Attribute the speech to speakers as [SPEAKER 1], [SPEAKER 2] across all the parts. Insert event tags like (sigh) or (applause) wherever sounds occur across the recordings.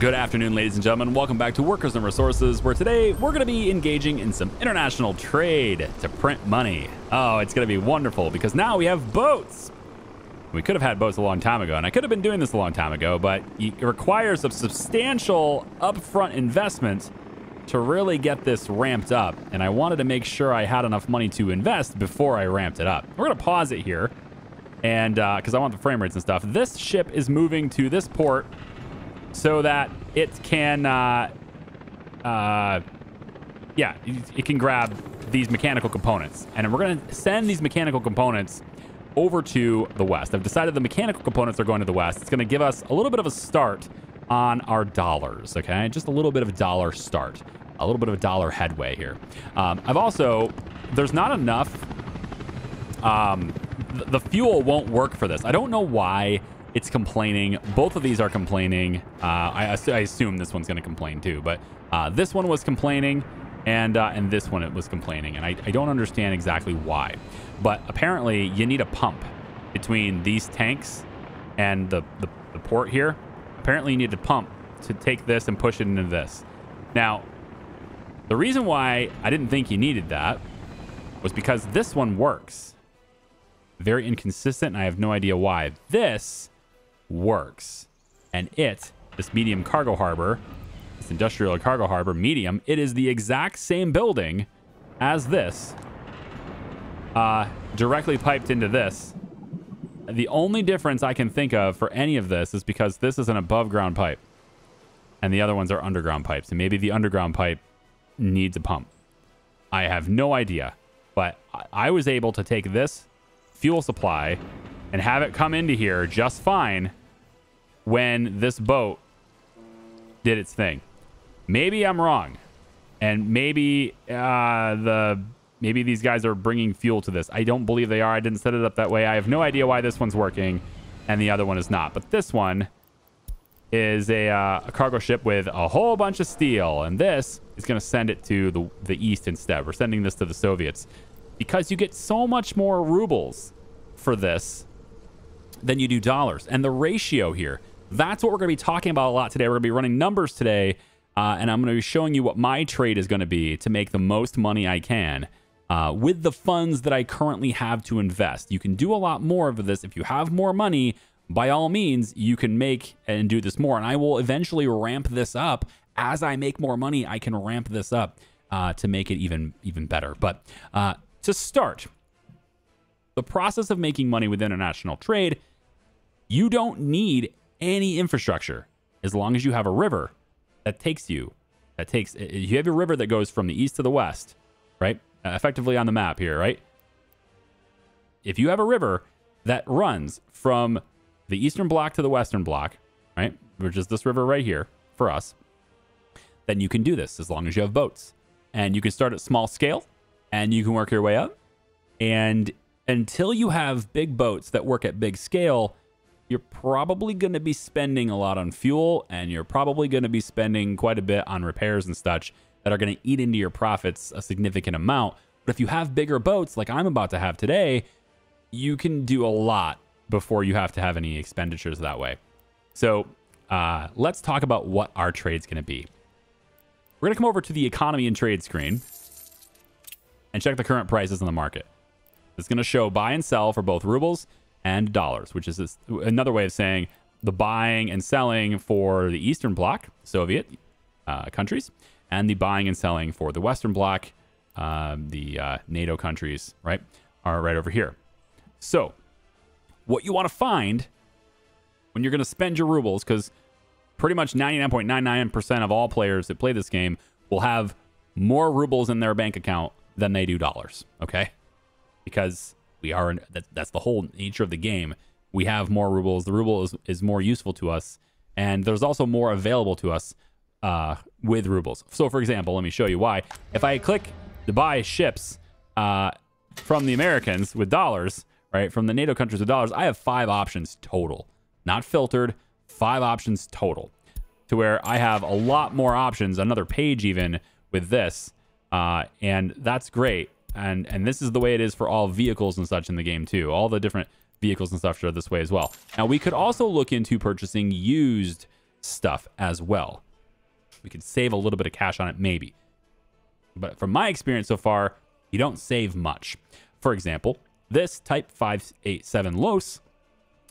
[SPEAKER 1] Good afternoon, ladies and gentlemen. Welcome back to Workers and Resources, where today we're going to be engaging in some international trade to print money. Oh, it's going to be wonderful because now we have boats. We could have had boats a long time ago, and I could have been doing this a long time ago, but it requires a substantial upfront investment to really get this ramped up. And I wanted to make sure I had enough money to invest before I ramped it up. We're going to pause it here, and because uh, I want the frame rates and stuff. This ship is moving to this port so that it can, uh, uh, yeah, it can grab these mechanical components. And we're going to send these mechanical components over to the west. I've decided the mechanical components are going to the west. It's going to give us a little bit of a start on our dollars, okay? Just a little bit of a dollar start, a little bit of a dollar headway here. Um, I've also, there's not enough, um, the, the fuel won't work for this. I don't know why it's complaining. Both of these are complaining. Uh, I, I, assume this one's going to complain too, but uh, this one was complaining, and uh, and this one it was complaining, and I, I don't understand exactly why. But apparently, you need a pump between these tanks and the, the, the port here. Apparently, you need a pump to take this and push it into this. Now, the reason why I didn't think you needed that was because this one works. Very inconsistent, and I have no idea why. This works. And it, this medium cargo harbor, this industrial cargo harbor, medium, it is the exact same building as this, uh, directly piped into this. The only difference I can think of for any of this is because this is an above ground pipe and the other ones are underground pipes. And maybe the underground pipe needs a pump. I have no idea, but I was able to take this fuel supply and have it come into here just fine when this boat did its thing. Maybe I'm wrong, and maybe uh, the maybe these guys are bringing fuel to this. I don't believe they are. I didn't set it up that way. I have no idea why this one's working and the other one is not. But this one is a, uh, a cargo ship with a whole bunch of steel, and this is going to send it to the the east instead. We're sending this to the Soviets because you get so much more rubles for this than you do dollars, and the ratio here that's what we're going to be talking about a lot today. We're going to be running numbers today, uh, and I'm going to be showing you what my trade is going to be to make the most money I can uh, with the funds that I currently have to invest. You can do a lot more of this. If you have more money, by all means, you can make and do this more. And I will eventually ramp this up. As I make more money, I can ramp this up uh, to make it even, even better. But uh, to start, the process of making money with international trade, you don't need any infrastructure as long as you have a river that takes you that takes you have a river that goes from the east to the west right? Uh, effectively on the map here right? If you have a river that runs from the eastern block to the western block right which is this river right here for us then you can do this as long as you have boats. And you can start at small scale and you can work your way up and until you have big boats that work at big scale you're probably going to be spending a lot on fuel and you're probably going to be spending quite a bit on repairs and such that are going to eat into your profits a significant amount. But if you have bigger boats like I'm about to have today, you can do a lot before you have to have any expenditures that way. So uh, let's talk about what our trade's going to be. We're going to come over to the economy and trade screen and check the current prices in the market. It's going to show buy and sell for both rubles and dollars, which is this, another way of saying the buying and selling for the Eastern Bloc, Soviet uh, countries, and the buying and selling for the Western Bloc, uh, the uh, NATO countries, right, are right over here. So, what you want to find when you're going to spend your rubles, because pretty much 99.99% of all players that play this game will have more rubles in their bank account than they do dollars, okay? Because we are that, that's the whole nature of the game. We have more rubles. The ruble is, is more useful to us, and there's also more available to us uh, with rubles. So, for example, let me show you why. If I click to buy ships uh, from the Americans with dollars, right, from the NATO countries with dollars, I have five options total, not filtered. Five options total, to where I have a lot more options, another page even with this, uh, and that's great and and this is the way it is for all vehicles and such in the game too. All the different vehicles and stuff are this way as well. Now we could also look into purchasing used stuff as well. We could save a little bit of cash on it, maybe. But from my experience so far, you don't save much. For example, this Type 587 Los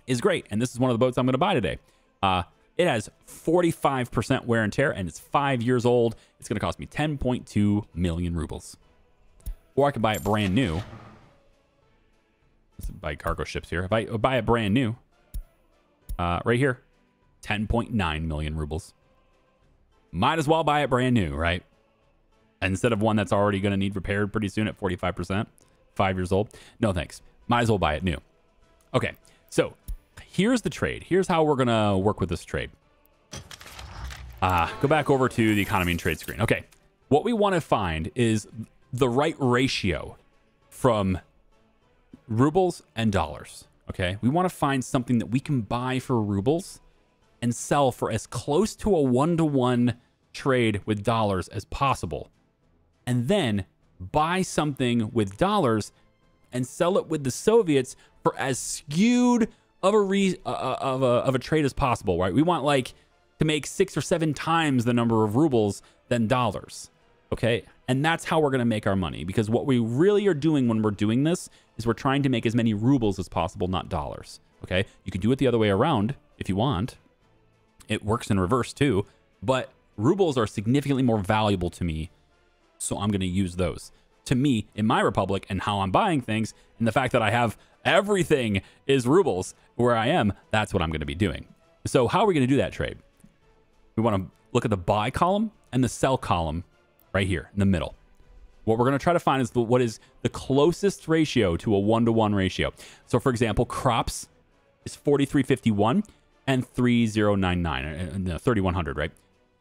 [SPEAKER 1] is great, and this is one of the boats I'm going to buy today. Uh, it has 45% wear and tear, and it's five years old. It's going to cost me 10.2 million rubles. Or I could buy it brand new. Let's buy cargo ships here. If I buy it brand new, uh, right here, 10.9 million rubles. Might as well buy it brand new, right? Instead of one that's already going to need repaired pretty soon at 45%, five years old. No thanks. Might as well buy it new. Okay, so here's the trade. Here's how we're going to work with this trade. Uh, go back over to the economy and trade screen. Okay, what we want to find is the right ratio from rubles and dollars. Okay, we want to find something that we can buy for rubles and sell for as close to a one to one trade with dollars as possible. And then buy something with dollars and sell it with the Soviets for as skewed of a re- uh, uh, of a of a trade as possible, right? We want like to make six or seven times the number of rubles than dollars. Okay? And that's how we're going to make our money because what we really are doing when we're doing this is we're trying to make as many rubles as possible, not dollars. Okay? You can do it the other way around if you want. It works in reverse too, but rubles are significantly more valuable to me, so I'm going to use those. To me, in my republic and how I'm buying things, and the fact that I have everything is rubles where I am, that's what I'm going to be doing. So how are we going to do that trade? We want to look at the buy column and the sell column right here in the middle. What we're going to try to find is the, what is the closest ratio to a one-to-one ratio. So for example, crops is 4351 and 3099, uh, no, 3100, right?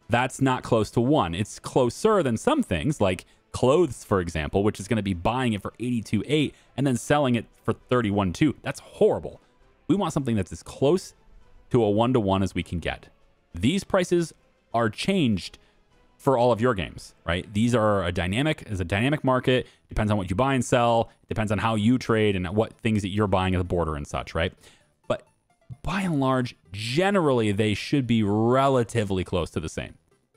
[SPEAKER 1] That's not close to one. It's closer than some things like clothes, for example, which is going to be buying it for 82.8 and then selling it for 31.2. That's horrible. We want something that's as close to a one to one as we can get. These prices are changed for all of your games, right? These are a dynamic, is a dynamic market. Depends on what you buy and sell. Depends on how you trade and what things that you're buying at the border and such, right? But by and large, generally they should be relatively close to the same.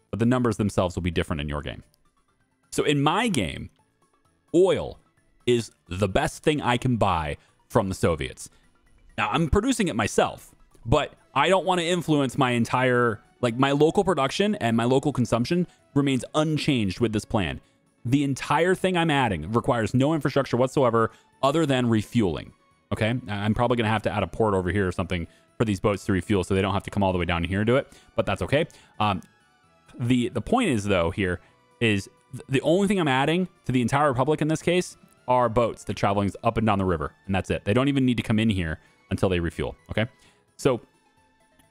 [SPEAKER 1] But the numbers themselves will be different in your game. So in my game, oil is the best thing I can buy from the Soviets. Now I'm producing it myself, but I don't want to influence my entire like my local production and my local consumption remains unchanged with this plan. The entire thing I'm adding requires no infrastructure whatsoever other than refueling. Okay. I'm probably going to have to add a port over here or something for these boats to refuel so they don't have to come all the way down here and do it, but that's okay. Um, the, the point is, though, here is the only thing I'm adding to the entire Republic in this case are boats that traveling up and down the river, and that's it. They don't even need to come in here until they refuel. Okay. So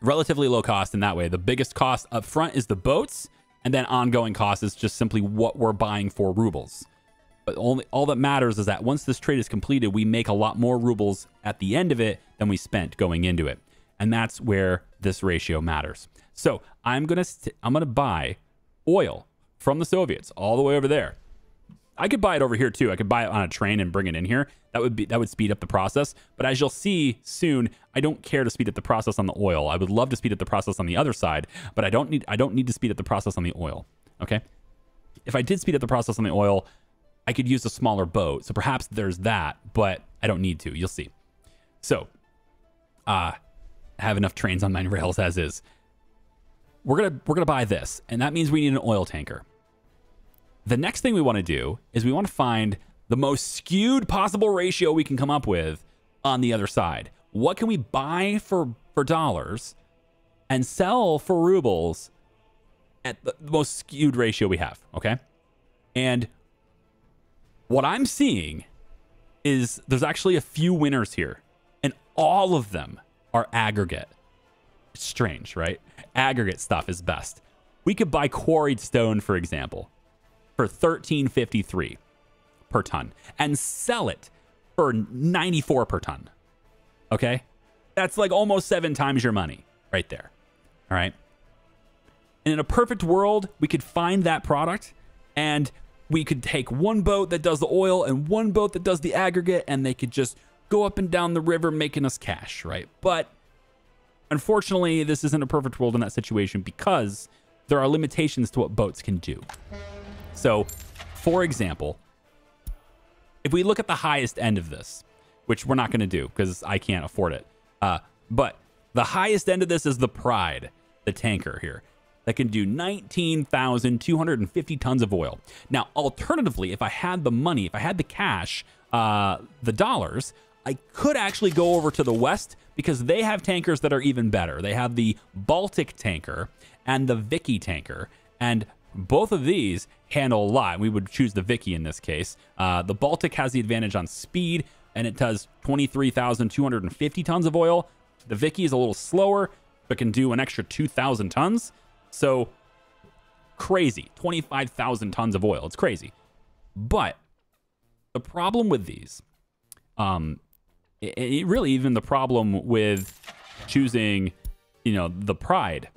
[SPEAKER 1] relatively low cost in that way. The biggest cost up front is the boats, and then ongoing cost is just simply what we're buying for rubles. But only all that matters is that once this trade is completed, we make a lot more rubles at the end of it than we spent going into it. And that's where this ratio matters. So I'm gonna i I'm gonna buy oil from the Soviets all the way over there. I could buy it over here too. I could buy it on a train and bring it in here. That would be that would speed up the process. But as you'll see soon, I don't care to speed up the process on the oil. I would love to speed up the process on the other side, but I don't need I don't need to speed up the process on the oil. Okay? If I did speed up the process on the oil, I could use a smaller boat. So perhaps there's that, but I don't need to. You'll see. So, uh have enough trains on mine (laughs) rails as is. We're gonna we're gonna buy this, and that means we need an oil tanker. The next thing we want to do is we want to find the most skewed possible ratio we can come up with on the other side. What can we buy for, for dollars and sell for rubles at the most skewed ratio we have? Okay. And what I'm seeing is there's actually a few winners here, and all of them are aggregate. It's strange, right? Aggregate stuff is best. We could buy quarried stone, for example for 1353 per ton and sell it for 94 per ton. Okay? That's like almost 7 times your money right there. All right? And in a perfect world, we could find that product and we could take one boat that does the oil and one boat that does the aggregate and they could just go up and down the river making us cash, right? But Unfortunately, this isn't a perfect world in that situation because there are limitations to what boats can do. So, for example, if we look at the highest end of this, which we're not going to do because I can't afford it, uh, but the highest end of this is the Pride, the tanker here that can do 19,250 tons of oil. Now, alternatively, if I had the money, if I had the cash, uh, the dollars, I could actually go over to the west because they have tankers that are even better. They have the Baltic tanker and the Vicky tanker. And both of these handle a lot. We would choose the Vicky in this case. Uh, the Baltic has the advantage on speed, and it does 23,250 tons of oil. The Vicky is a little slower, but can do an extra 2,000 tons. So crazy. 25,000 tons of oil. It's crazy. But the problem with these, um, it, it really even the problem with choosing, you know, the Pride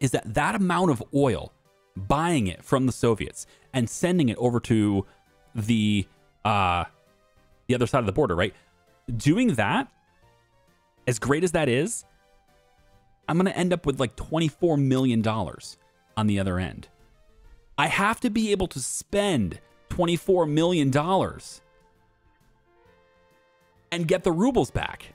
[SPEAKER 1] is that that amount of oil, buying it from the Soviets and sending it over to the uh, the other side of the border, right? Doing that, as great as that is, I'm going to end up with like $24 million on the other end. I have to be able to spend $24 million and get the rubles back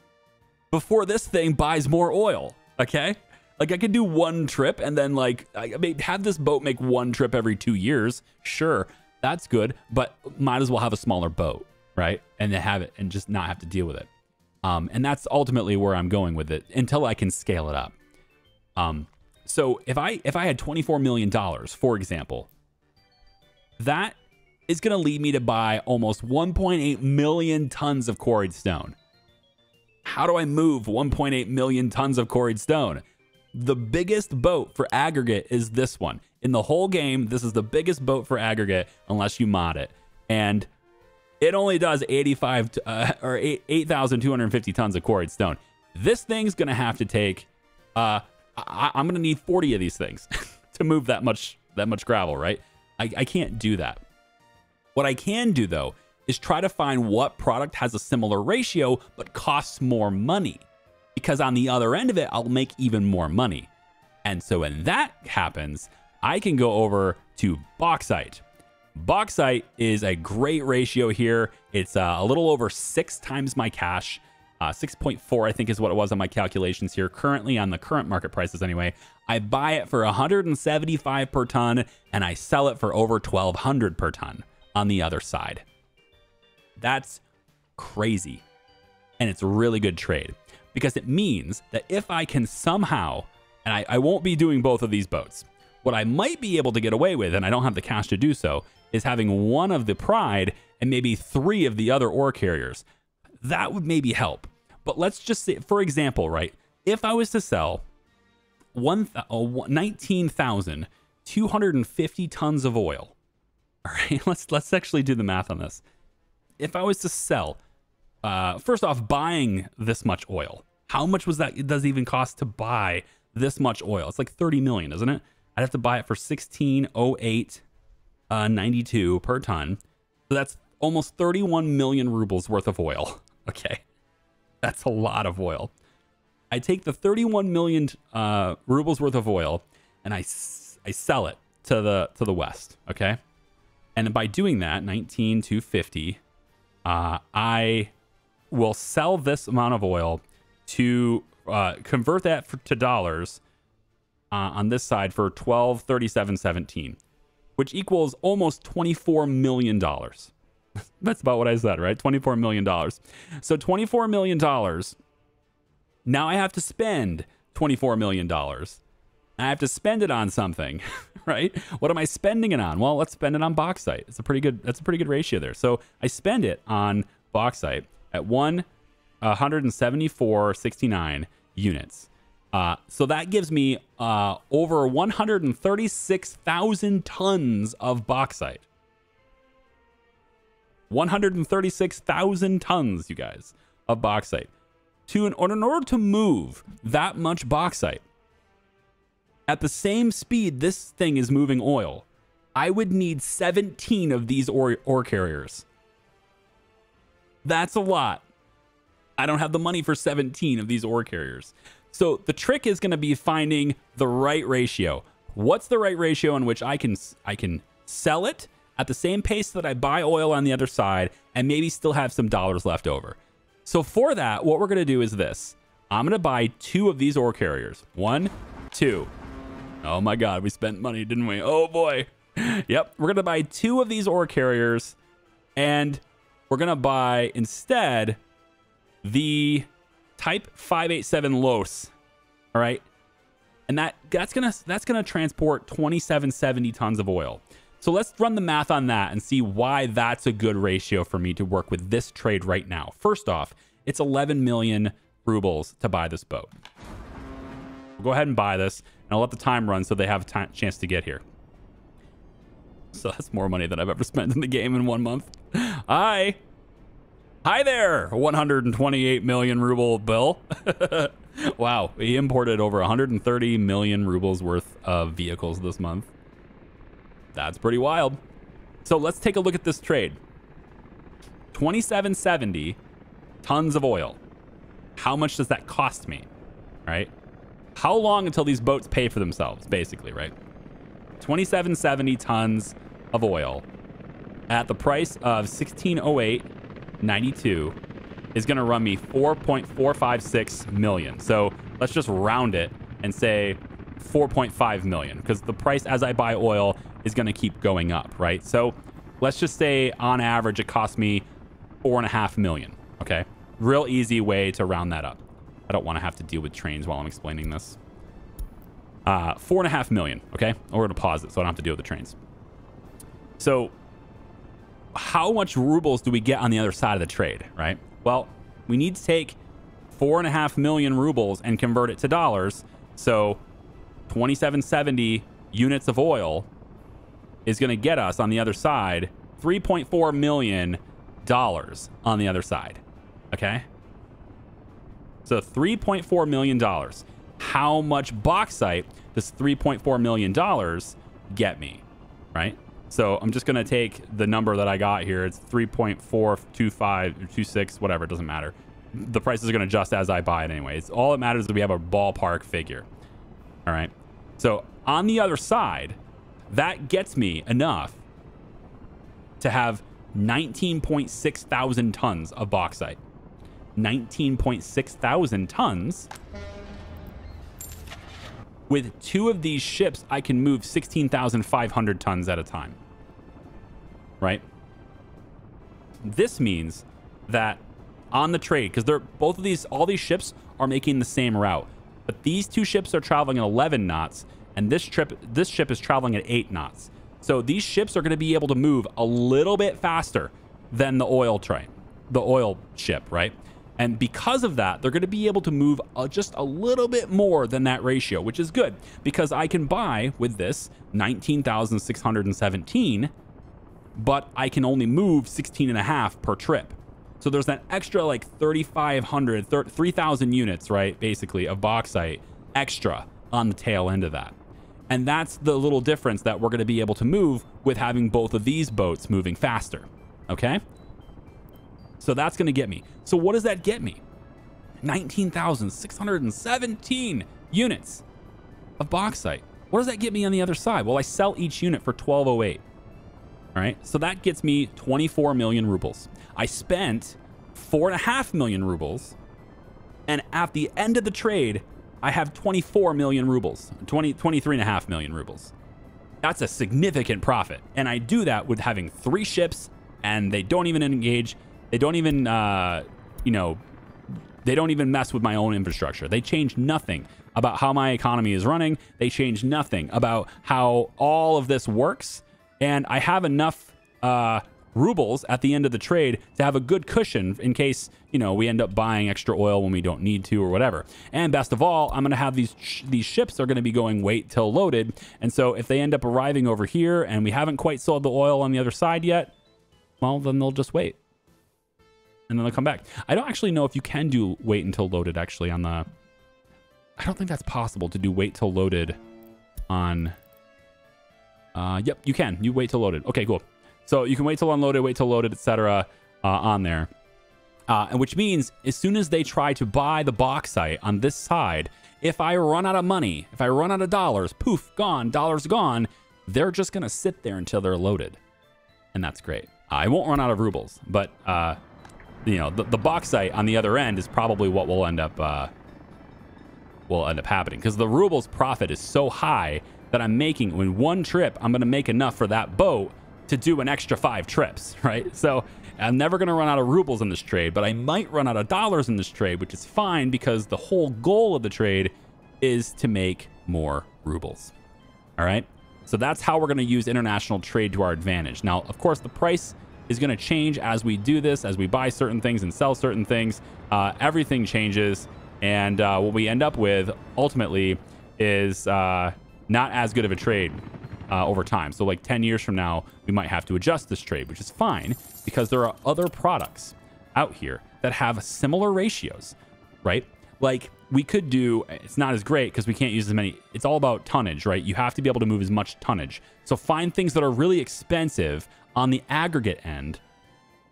[SPEAKER 1] before this thing buys more oil. Okay. Like I could do one trip and then like I have this boat make one trip every two years. Sure, that's good, but might as well have a smaller boat, right? And then have it and just not have to deal with it. Um, and that's ultimately where I'm going with it until I can scale it up. Um, so if I if I had 24 million dollars, for example, that is going to lead me to buy almost 1.8 million tons of quarried stone. How do I move 1.8 million tons of quarried stone? The biggest boat for aggregate is this one. In the whole game, this is the biggest boat for aggregate unless you mod it. And it only does 85 uh, or 8,250 tons of quarried stone. This thing's going to have to take uh, I, am going to need 40 of these things (laughs) to move that much that much gravel, right? I, I can't do that. What I can do though is try to find what product has a similar ratio but costs more money. Because on the other end of it, I'll make even more money. And so when that happens, I can go over to bauxite. Bauxite is a great ratio here. It's uh, a little over six times my cash. Uh, 6.4, I think, is what it was on my calculations here. Currently, on the current market prices, anyway, I buy it for 175 per ton, and I sell it for over 1,200 per ton on the other side. That's crazy, and it's a really good trade because it means that if I can somehow, and I, I won't be doing both of these boats, what I might be able to get away with, and I don't have the cash to do so, is having one of the Pride and maybe three of the other ore carriers that would maybe help. But let's just say, for example, right? If I was to sell one uh, 19,250 tons of oil, (laughs) all right, let's let's actually do the math on this. If I was to sell, uh, first off, buying this much oil, how much was that? It does even cost to buy this much oil? It's like 30 million, isn't it? I'd have to buy it for 1608 uh, 92 per ton. So that's almost 31 million rubles worth of oil. (laughs) Okay. That's a lot of oil. I take the 31 million uh, rubles worth of oil and I, I sell it to the to the west. Okay. And by doing that, 19,250, uh, I will sell this amount of oil to uh, convert that for, to dollars uh, on this side for 1237.17, which equals almost 24 million dollars. (laughs) That's about what I said, right? $24 million. So $24 million. Now I have to spend $24 million. I have to spend it on something, (laughs) right? What am I spending it on? Well, let's spend it on bauxite. It's a pretty good, that's a pretty good ratio there. So I spend it on bauxite at one 174.69 units. Uh, so that gives me uh, over 136,000 tons of bauxite. 136,000 tons, you guys, of bauxite. To in, in order to move that much bauxite at the same speed this thing is moving oil, I would need 17 of these ore, ore carriers. That's a lot. I don't have the money for 17 of these ore carriers. So the trick is going to be finding the right ratio. What's the right ratio in which I can I can sell it at the same pace that I buy oil on the other side and maybe still have some dollars left over. So for that, what we're going to do is this. I'm going to buy two of these ore carriers. One, two. Oh my God, we spent money, didn't we? Oh boy. (laughs) Yep, we're going to buy two of these ore carriers and we're going to buy instead the Type 587 Los. All right. And that that's going to that's going to transport 2770 tons of oil. So let's run the math on that and see why that's a good ratio for me to work with this trade right now. First off, it's 11 million rubles to buy this boat. We'll go ahead and buy this, and I'll let the time run so they have a chance to get here. So that's more money than I've ever spent in the game in one month. Hi. Hi there, 128 million ruble bill. (laughs) wow, he imported over 130 million rubles worth of vehicles this month. That's pretty wild. So let's take a look at this trade. 2770 tons of oil. How much does that cost me? Right? How long until these boats pay for themselves, basically, right? 2770 tons of oil at the price of 1608.92 is going to run me 4.456 million. So let's just round it and say 4.5 million because the price as I buy oil is going to keep going up, right? So let's just say on average it costs me four and a half million. Okay, real easy way to round that up. I don't want to have to deal with trains while I'm explaining this. Uh, four and a half million. Okay, we're going to pause it so I don't have to deal with the trains. So how much rubles do we get on the other side of the trade, right? Well, we need to take four and a half million rubles and convert it to dollars. So 2770 units of oil is going to get us on the other side 3.4 million dollars on the other side. Okay? So 3.4 million dollars. How much bauxite does 3.4 million dollars get me? Right? So I'm just going to take the number that I got here. It's 3.425 or 26, whatever, it doesn't matter. The price is going to adjust as I buy it anyways. All that matters is that we have a ballpark figure. All right. So on the other side, that gets me enough to have 19.6 thousand tons of bauxite. 19.6 thousand tons. With two of these ships, I can move 16,500 tons at a time. Right? This means that on the trade, because they're both of these, all these ships are making the same route. But these two ships are traveling at 11 knots and this trip this ship is traveling at 8 knots. So these ships are going to be able to move a little bit faster than the oil train, the oil ship, right? And because of that, they're going to be able to move uh, just a little bit more than that ratio, which is good because I can buy with this 19,617, but I can only move 16 and a half per trip. So there's that extra like 3,500, 3,000 units, right? Basically of bauxite extra on the tail end of that. And that's the little difference that we're going to be able to move with having both of these boats moving faster. Okay? So that's going to get me. So what does that get me? 19,617 units of bauxite. What does that get me on the other side? Well, I sell each unit for 1208. All right. So that gets me 24 million rubles. I spent four and a half million rubles. And at the end of the trade, I have 24 million rubles, 20, 23 and a half million rubles. That's a significant profit. And I do that with having three ships and they don't even engage. They don't even, uh, you know, they don't even mess with my own infrastructure. They change nothing about how my economy is running. They change nothing about how all of this works. And I have enough uh, rubles at the end of the trade to have a good cushion in case, you know, we end up buying extra oil when we don't need to or whatever. And best of all, I'm going to have these sh these ships are going to be going wait till loaded. And so if they end up arriving over here and we haven't quite sold the oil on the other side yet, well, then they'll just wait. And then they'll come back. I don't actually know if you can do wait until loaded actually on the I don't think that's possible to do wait till loaded on uh, yep, you can. You wait till loaded. Okay, cool. So you can wait till unloaded, wait till loaded, etc. Uh, on there. Uh, and which means as soon as they try to buy the bauxite on this side, if I run out of money, if I run out of dollars, poof, gone, dollars gone, they're just going to sit there until they're loaded. And that's great. I won't run out of rubles, but, uh, you know, the, the bauxite on the other end is probably what will end up, uh, will end up happening because the rubles profit is so high that I'm making in one trip, I'm going to make enough for that boat to do an extra five trips, (laughs) right? So I'm never going to run out of rubles in this trade, but I might run out of dollars in this trade, which is fine because the whole goal of the trade is to make more rubles. All right. So that's how we're going to use international trade to our advantage. Now, of course, the price is going to change as we do this, as we buy certain things and sell certain things. Uh, everything changes. And uh, what we end up with ultimately is uh, not as good of a trade uh, over time. So like 10 years from now, we might have to adjust this trade, which is fine because there are other products out here that have similar ratios, right? Like we could do, it's not as great because we can't use as many. It's all about tonnage, right? You have to be able to move as much tonnage. So find things that are really expensive on the aggregate end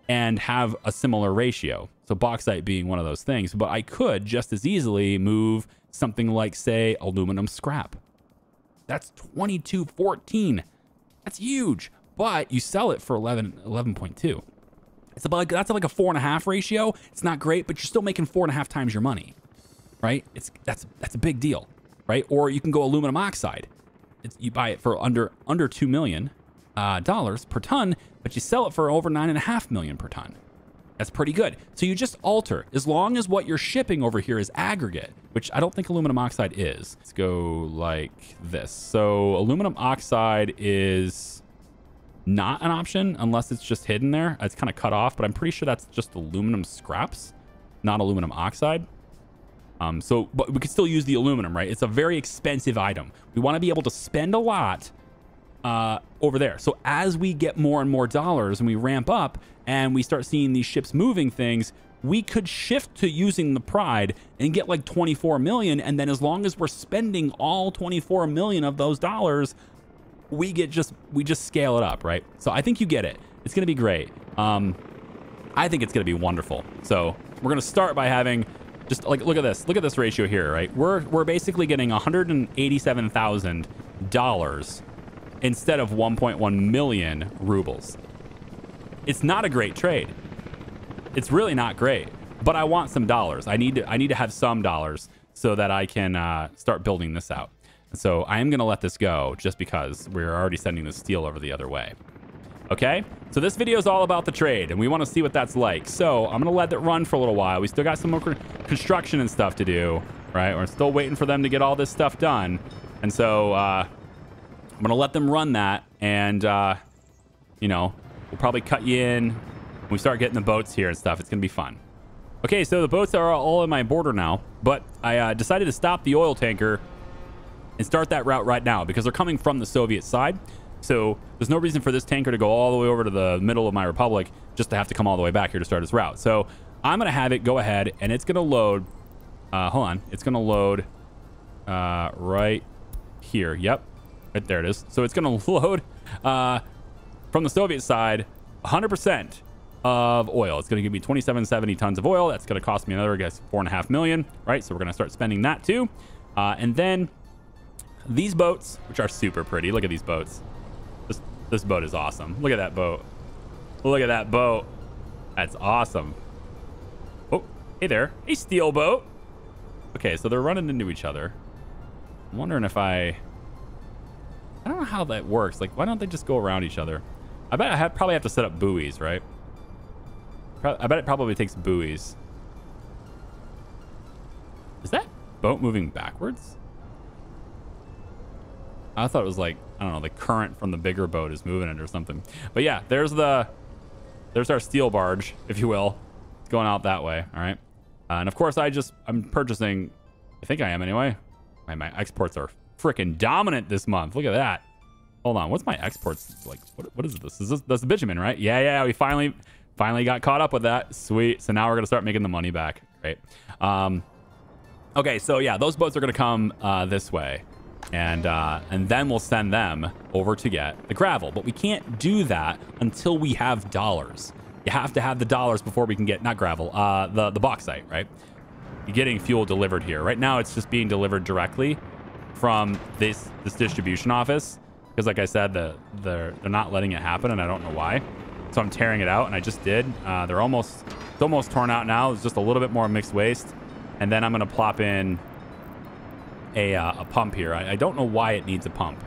[SPEAKER 1] and have a similar ratio. So bauxite being one of those things, but I could just as easily move something like say aluminum scrap that's 2214. That's huge. But you sell it for 11, 11.2. It's about like, that's like a four and a half ratio. It's not great, but you're still making four and a half times your money, right? It's that's that's a big deal, right? Or you can go aluminum oxide. It's, you buy it for under under two million uh, dollars per ton, but you sell it for over nine and a half million per ton. That's pretty good. So you just alter as long as what you're shipping over here is aggregate, which I don't think aluminum oxide is. Let's go like this. So aluminum oxide is not an option unless it's just hidden there. It's kind of cut off, but I'm pretty sure that's just aluminum scraps, not aluminum oxide. Um, so, but we could still use the aluminum, right? It's a very expensive item. We want to be able to spend a lot uh, over there. So as we get more and more dollars and we ramp up and we start seeing these ships moving things, we could shift to using the pride and get like 24 million. And then as long as we're spending all 24 million of those dollars, we get just, we just scale it up, right? So I think you get it. It's going to be great. Um, I think it's going to be wonderful. So we're going to start by having just like, look at this, look at this ratio here, right? We're, we're basically getting $187,000 instead of 1.1 million rubles. It's not a great trade. It's really not great, but I want some dollars. I need to, I need to have some dollars so that I can uh, start building this out. So I am going to let this go just because we're already sending the steel over the other way. Okay, so this video is all about the trade, and we want to see what that's like. So I'm going to let it run for a little while. We still got some more construction and stuff to do, right? We're still waiting for them to get all this stuff done. And so uh, I'm going to let them run that. And, uh, you know, we'll probably cut you in when we start getting the boats here and stuff. It's going to be fun. Okay, so the boats are all in my border now. But I uh, decided to stop the oil tanker and start that route right now because they're coming from the Soviet side. So there's no reason for this tanker to go all the way over to the middle of my republic just to have to come all the way back here to start its route. So I'm going to have it go ahead and it's going to load. Uh, hold on. It's going to load uh, right here. Yep. Right there it is. So it's going (laughs) to load uh, from the Soviet side 100% of oil. It's going to give me 2770 tons of oil. That's going to cost me another, I guess, four and a half million, right? So we're going to start spending that too. Uh, and then these boats, which are super pretty. Look at these boats. This, this boat is awesome. Look at that boat. Look at that boat. That's awesome. Oh, hey there. Hey, steel boat. Okay, so they're running into each other. I'm wondering if I I don't know how that works. Like, why don't they just go around each other? I bet I have, probably have to set up buoys, right? I bet it probably takes buoys. Is that boat moving backwards? I thought it was like, I don't know, the current from the bigger boat is moving it or something. But yeah, there's the, there's our steel barge, if you will. Going out that way, all right? Uh, and of course, I just, I'm purchasing, I think I am anyway. My, my exports are freaking dominant this month. Look at that. Hold on. What's my exports like? What, what is this? Is this that's the bitumen, right? Yeah, yeah. We finally finally got caught up with that. Sweet. So now we're gonna start making the money back. Right. Um. Okay. So yeah, those boats are gonna come uh, this way, and uh, and then we'll send them over to get the gravel. But we can't do that until we have dollars. you have to have the dollars before we can get not gravel, uh, the the bauxite, right? You're getting fuel delivered here. Right now, it's just being delivered directly from this this distribution office because, like I said, the they're they're not letting it happen, and I don't know why. So I'm tearing it out, and I just did. Uh, they're almost it's almost torn out now. It's just a little bit more mixed waste, and then I'm gonna plop in a uh, a pump here. I, I, don't know why it needs a pump.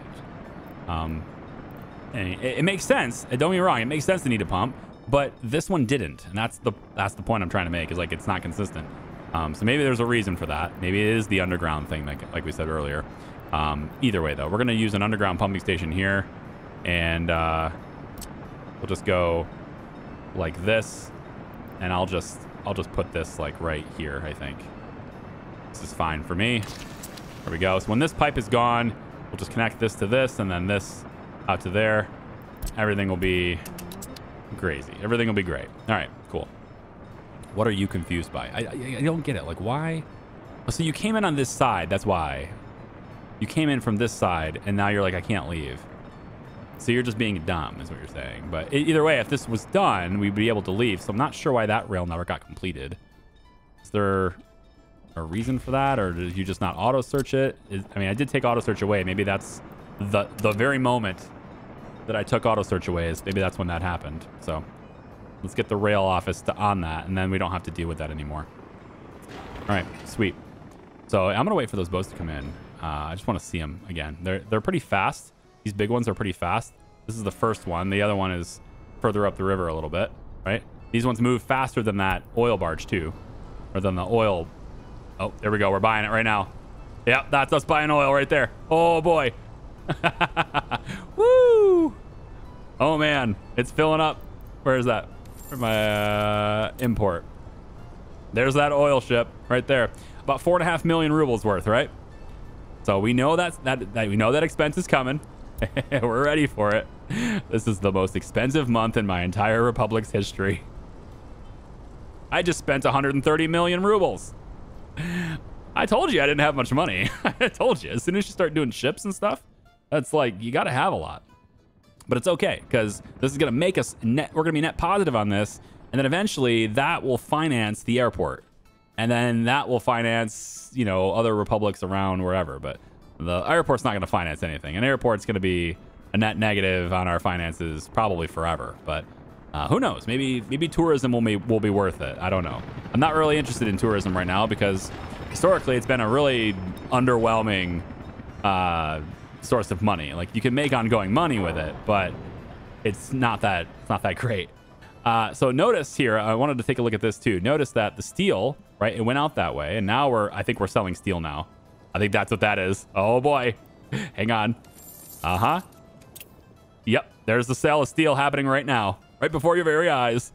[SPEAKER 1] Um, it, it makes sense. Don't get me wrong. It makes sense to need a pump, but this one didn't, and that's the that's the point I'm trying to make. Is like it's not consistent. Um, so maybe there's a reason for that. Maybe it is the underground thing, like, like we said earlier. Um, either way, though, we're going to use an underground pumping station here. And uh, we'll just go like this. And I'll just I'll just put this like right here, I think. This is fine for me. There we go. So when this pipe is gone, we'll just connect this to this and then this out to there. Everything will be crazy. Everything will be great. All right. What are you confused by? I, I, I don't get it. Like, why? So you came in on this side. That's why. You came in from this side, and now you're like, I can't leave. So you're just being dumb, is what you're saying. But either way, if this was done, we'd be able to leave. So I'm not sure why that rail never got completed. Is there a reason for that, or did you just not auto search it? Is, I mean, I did take auto search away. Maybe that's the the very moment that I took auto search away is maybe that's when that happened. So Let's get the rail office to on that, and then we don't have to deal with that anymore. All right, sweet. So I'm gonna wait for those boats to come in. Uh, I just want to see them again. They're they're pretty fast. These big ones are pretty fast. This is the first one. The other one is further up the river a little bit, right? These ones move faster than that oil barge too, or than the oil. Oh, there we go. We're buying it right now. Yep, that's us buying oil right there. Oh boy. (laughs) Woo! Oh man, it's filling up. Where is that? For my uh, import. There's that oil ship right there. About four and a half million rubles worth, right? So we know that's, that, that we know that expense is coming. (laughs) We're ready for it. This is the most expensive month in my entire Republic's history. I just spent 130 million rubles. I told you I didn't have much money. (laughs) I told you. As soon as you start doing ships and stuff, that's like, you got to have a lot. But it's okay because this is going to make us net. We're going to be net positive on this. And then eventually that will finance the airport. And then that will finance, you know, other republics around wherever. But the airport's not going to finance anything. An airport's going to be a net negative on our finances probably forever. But uh, who knows? Maybe maybe tourism will be, will be worth it. I don't know. I'm not really interested in tourism right now because historically it's been a really underwhelming uh, source of money. Like you can make ongoing money with it, but it's not that it's not that great. Uh, so notice here, I wanted to take a look at this too. Notice that the steel, right? It went out that way, and now we're I think we're selling steel now. I think that's what that is. Oh boy, (laughs) hang on. Uh huh. Yep, there's the sale of steel happening right now, right before your very eyes.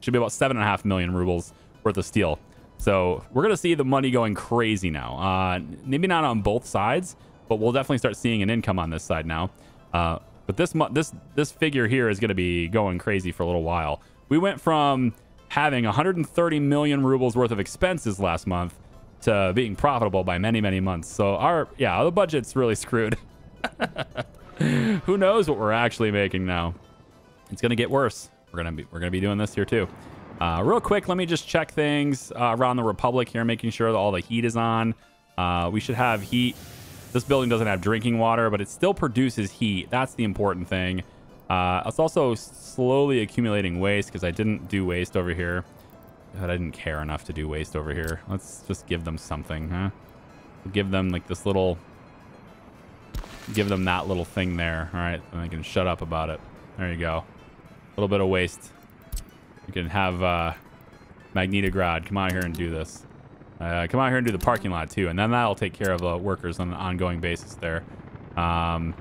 [SPEAKER 1] Should be about seven and a half million rubles worth of steel. So we're going to see the money going crazy now. Uh, maybe not on both sides, but we'll definitely start seeing an income on this side now. Uh, but this this this figure here is going to be going crazy for a little while. We went from having 130 million rubles worth of expenses last month to being profitable by many many months. So our yeah, the budget's really screwed. (laughs) Who knows what we're actually making now? It's going to get worse. We're going to be we're going to be doing this here too. Uh, real quick, let me just check things uh, around the Republic here, making sure that all the heat is on. Uh, we should have heat. This building doesn't have drinking water, but it still produces heat. That's the important thing. Uh, it's also slowly accumulating waste because I didn't do waste over here. But I didn't care enough to do waste over here. Let's just give them something, huh? We'll give them like this little... Give them that little thing there. All right, and they can shut up about it. There you go. A little bit of waste. We can have uh, Magnitograd come out here and do this. Uh, come out here and do the parking lot too, and then that'll take care of the workers on an ongoing basis there. Um,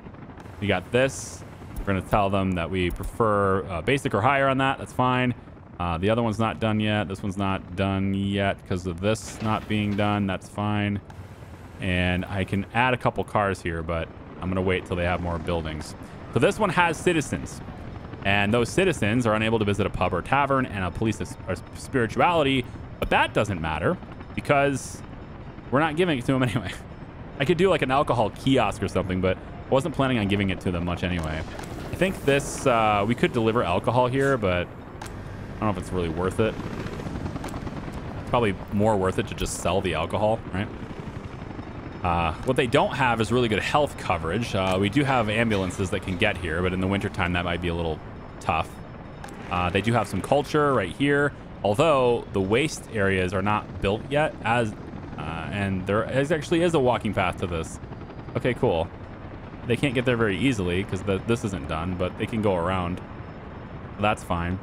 [SPEAKER 1] we got this. We're going to tell them that we prefer uh, basic or higher on that. That's fine. Uh, the other one's not done yet. This one's not done yet because of this not being done. That's fine. And I can add a couple cars here, but I'm going to wait till they have more buildings. So this one has citizens. And those citizens are unable to visit a pub or tavern and a police spirituality, but that doesn't matter because we're not giving it to them (laughs) anyway. I could do like an alcohol kiosk or something, but I wasn't planning on giving it to them much anyway. I think this, uh, we could deliver alcohol here, but I don't know if it's really worth it. It's Probably more worth it to just sell the alcohol, right? Uh, what they don't have is really good health coverage. Uh, we do have ambulances that can get here, but in the wintertime, that might be a little tough. Uh, they do have some culture right here, although the waste areas are not built yet, as uh, and there is actually is a walking path to this. Okay, cool. They can't get there very easily because this isn't done, but they can go around. That's fine.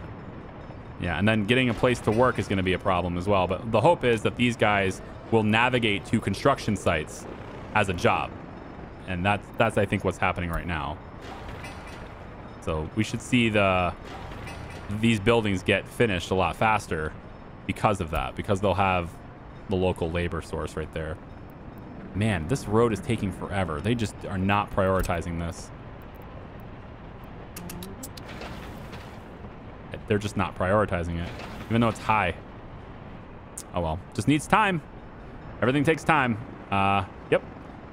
[SPEAKER 1] Yeah, and then getting a place to work is going to be a problem as well. But the hope is that these guys will navigate to construction sites as a job. And that's, that's I think, what's happening right now. So we should see the these buildings get finished a lot faster because of that, because they'll have the local labor source right there. Man, this road is taking forever. They just are not prioritizing this. They're just not prioritizing it, even though it's high. Oh, well. Just needs time. Everything takes time. Uh, yep.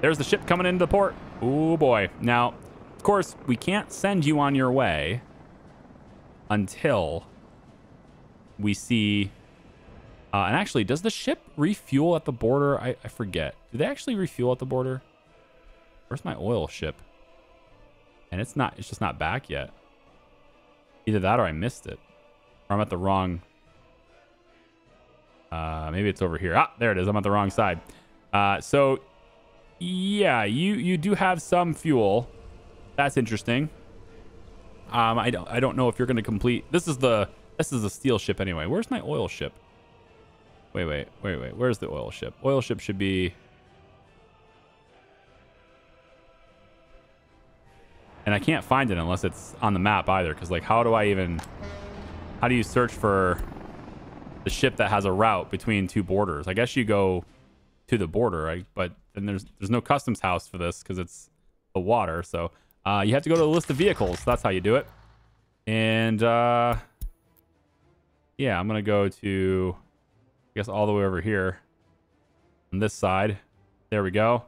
[SPEAKER 1] There's the ship coming into the port. Oh, boy. Now, course, we can't send you on your way until we see... Uh, and actually, does the ship refuel at the border? I, I forget. Do they actually refuel at the border? Where's my oil ship? And it's not, it's just not back yet. Either that or I missed it. Or I'm at the wrong... Uh, maybe it's over here. Ah, there it is. I'm at the wrong side. Uh, so, yeah, you, you do have some fuel. That's interesting. Um, I don't, I don't know if you're going to complete... This is the... This is a steel ship anyway. Where's my oil ship? Wait, wait, wait, wait. Where's the oil ship? Oil ship should be... And I can't find it unless it's on the map either. Because, like, how do I even... How do you search for the ship that has a route between two borders? I guess you go to the border, right? But then there's there's no customs house for this because it's the water. So uh, you have to go to the list of vehicles. That's how you do it. And uh, yeah, I'm going to go to, I guess, all the way over here on this side. There we go.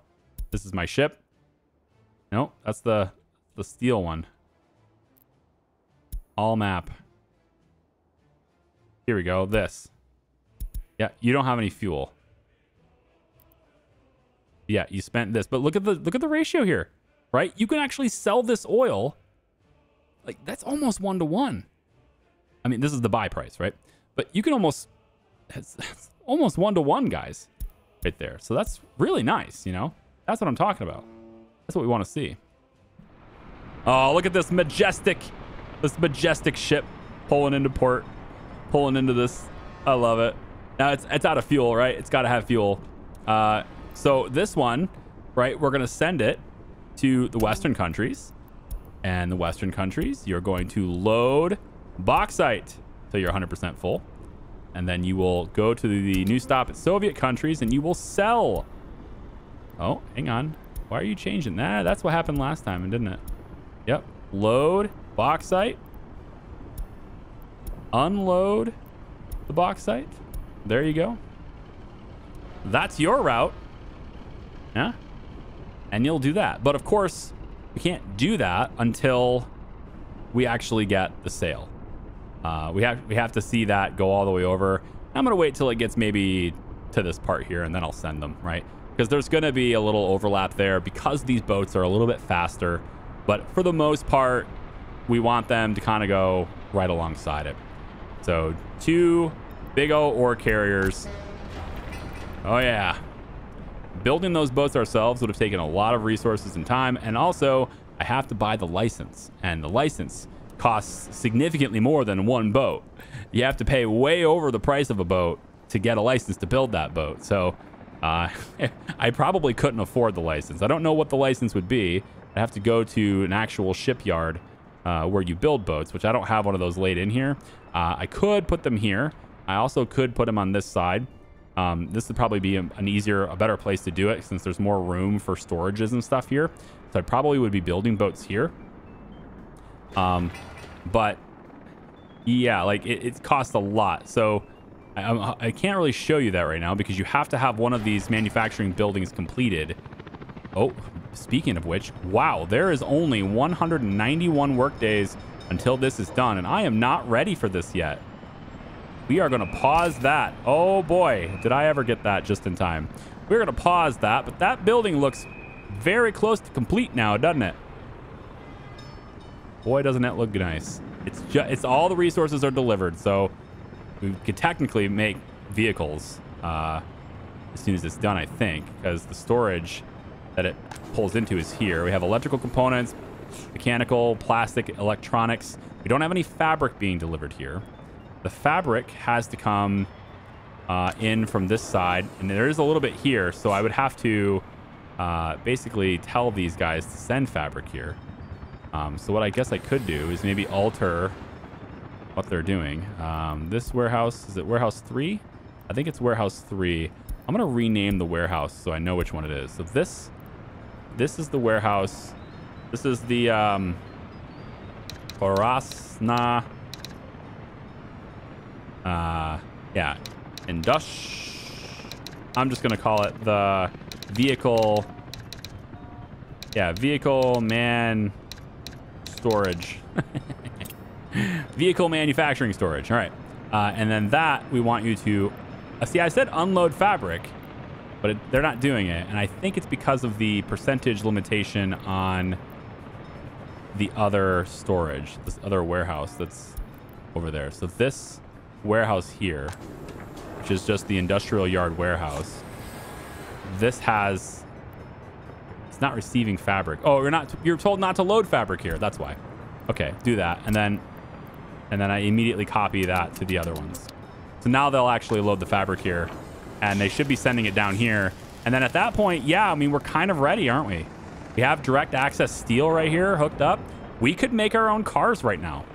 [SPEAKER 1] This is my ship. No, that's the, the steel one. All map. Here we go. This. Yeah, you don't have any fuel. Yeah, you spent this, but look at the look at the ratio here right? You can actually sell this oil. Like that's almost one to one. I mean, this is the buy price, right? But you can almost, it's, almost one to one, guys, right there. So that's really nice, you know? That's what I'm talking about. That's what we want to see. Oh, look at this majestic, this majestic ship pulling into port, pulling into this. I love it. Now it's it's out of fuel, right? It's got to have fuel. Uh, so this one, right? We're gonna send it to the Western countries. And the Western countries, you're going to load bauxite till you're 100% full. And then you will go to the new stop at Soviet countries and you will sell. Oh, hang on. Why are you changing that? That's what happened last time, didn't it? Yep. Load bauxite. Unload the bauxite. There you go. That's your route. Yeah and you'll do that. But of course, we can't do that until we actually get the sale. Uh, we have we have to see that go all the way over. I'm gonna wait till it gets maybe to this part here, and then I'll send them right because there's gonna be a little overlap there because these boats are a little bit faster. But for the most part, we want them to kind of go right alongside it. So two big O ore carriers. Oh yeah, building those boats ourselves would have taken a lot of resources and time. And also, I have to buy the license. And the license costs significantly more than one boat. You have to pay way over the price of a boat to get a license to build that boat. So uh, (laughs) I probably couldn't afford the license. I don't know what the license would be. I'd have to go to an actual shipyard uh, where you build boats, which I don't have one of those laid in here. Uh, I could put them here. I also could put them on this side. Um, this would probably be an easier, a better place to do it since there's more room for storages and stuff here. So I probably would be building boats here. Um, but yeah, like it, it costs a lot. So I, I, can't really show you that right now because you have to have one of these manufacturing buildings completed Oh, speaking of which, wow, there is only 191 workdays until this is done, and I am not ready for this yet. We are going to pause that. Oh boy, did I ever get that just in time. We're going to pause that, but that building looks very close to complete now, doesn't it? Boy, doesn't that look nice. It's just, it's all the resources are delivered, so we could technically make vehicles uh, as soon as it's done, I think, because the storage that it pulls into is here. We have electrical components, mechanical, plastic, electronics. We don't have any fabric being delivered here. The fabric has to come uh, in from this side, and there is a little bit here, so I would have to uh, basically tell these guys to send fabric here. Um, so what I guess I could do is maybe alter what they're doing. Um, this warehouse, is it warehouse 3? I think it's warehouse 3. I'm going to rename the warehouse so I know which one it is. So this, this is the warehouse. This is the um. Uh, yeah, Indus. I'm just going to call it the vehicle. Yeah, vehicle man storage. (laughs) vehicle manufacturing storage. All right. Uh, and then that we want you to uh, see. I said unload fabric, but it, they're not doing it, and I think it's because of the percentage limitation on the other storage, this other warehouse that's over there. So this warehouse here, which is just the industrial yard warehouse, this has it's not receiving fabric. Oh, you're not you're told not to load fabric here. That's why. Okay, do that. And then and then I immediately copy that to the other ones. So now they'll actually load the fabric here and they should be sending it down here. And then at that point, yeah, I mean, we're kind of ready, aren't we? We have direct access steel right here hooked up. We could make our own cars right now.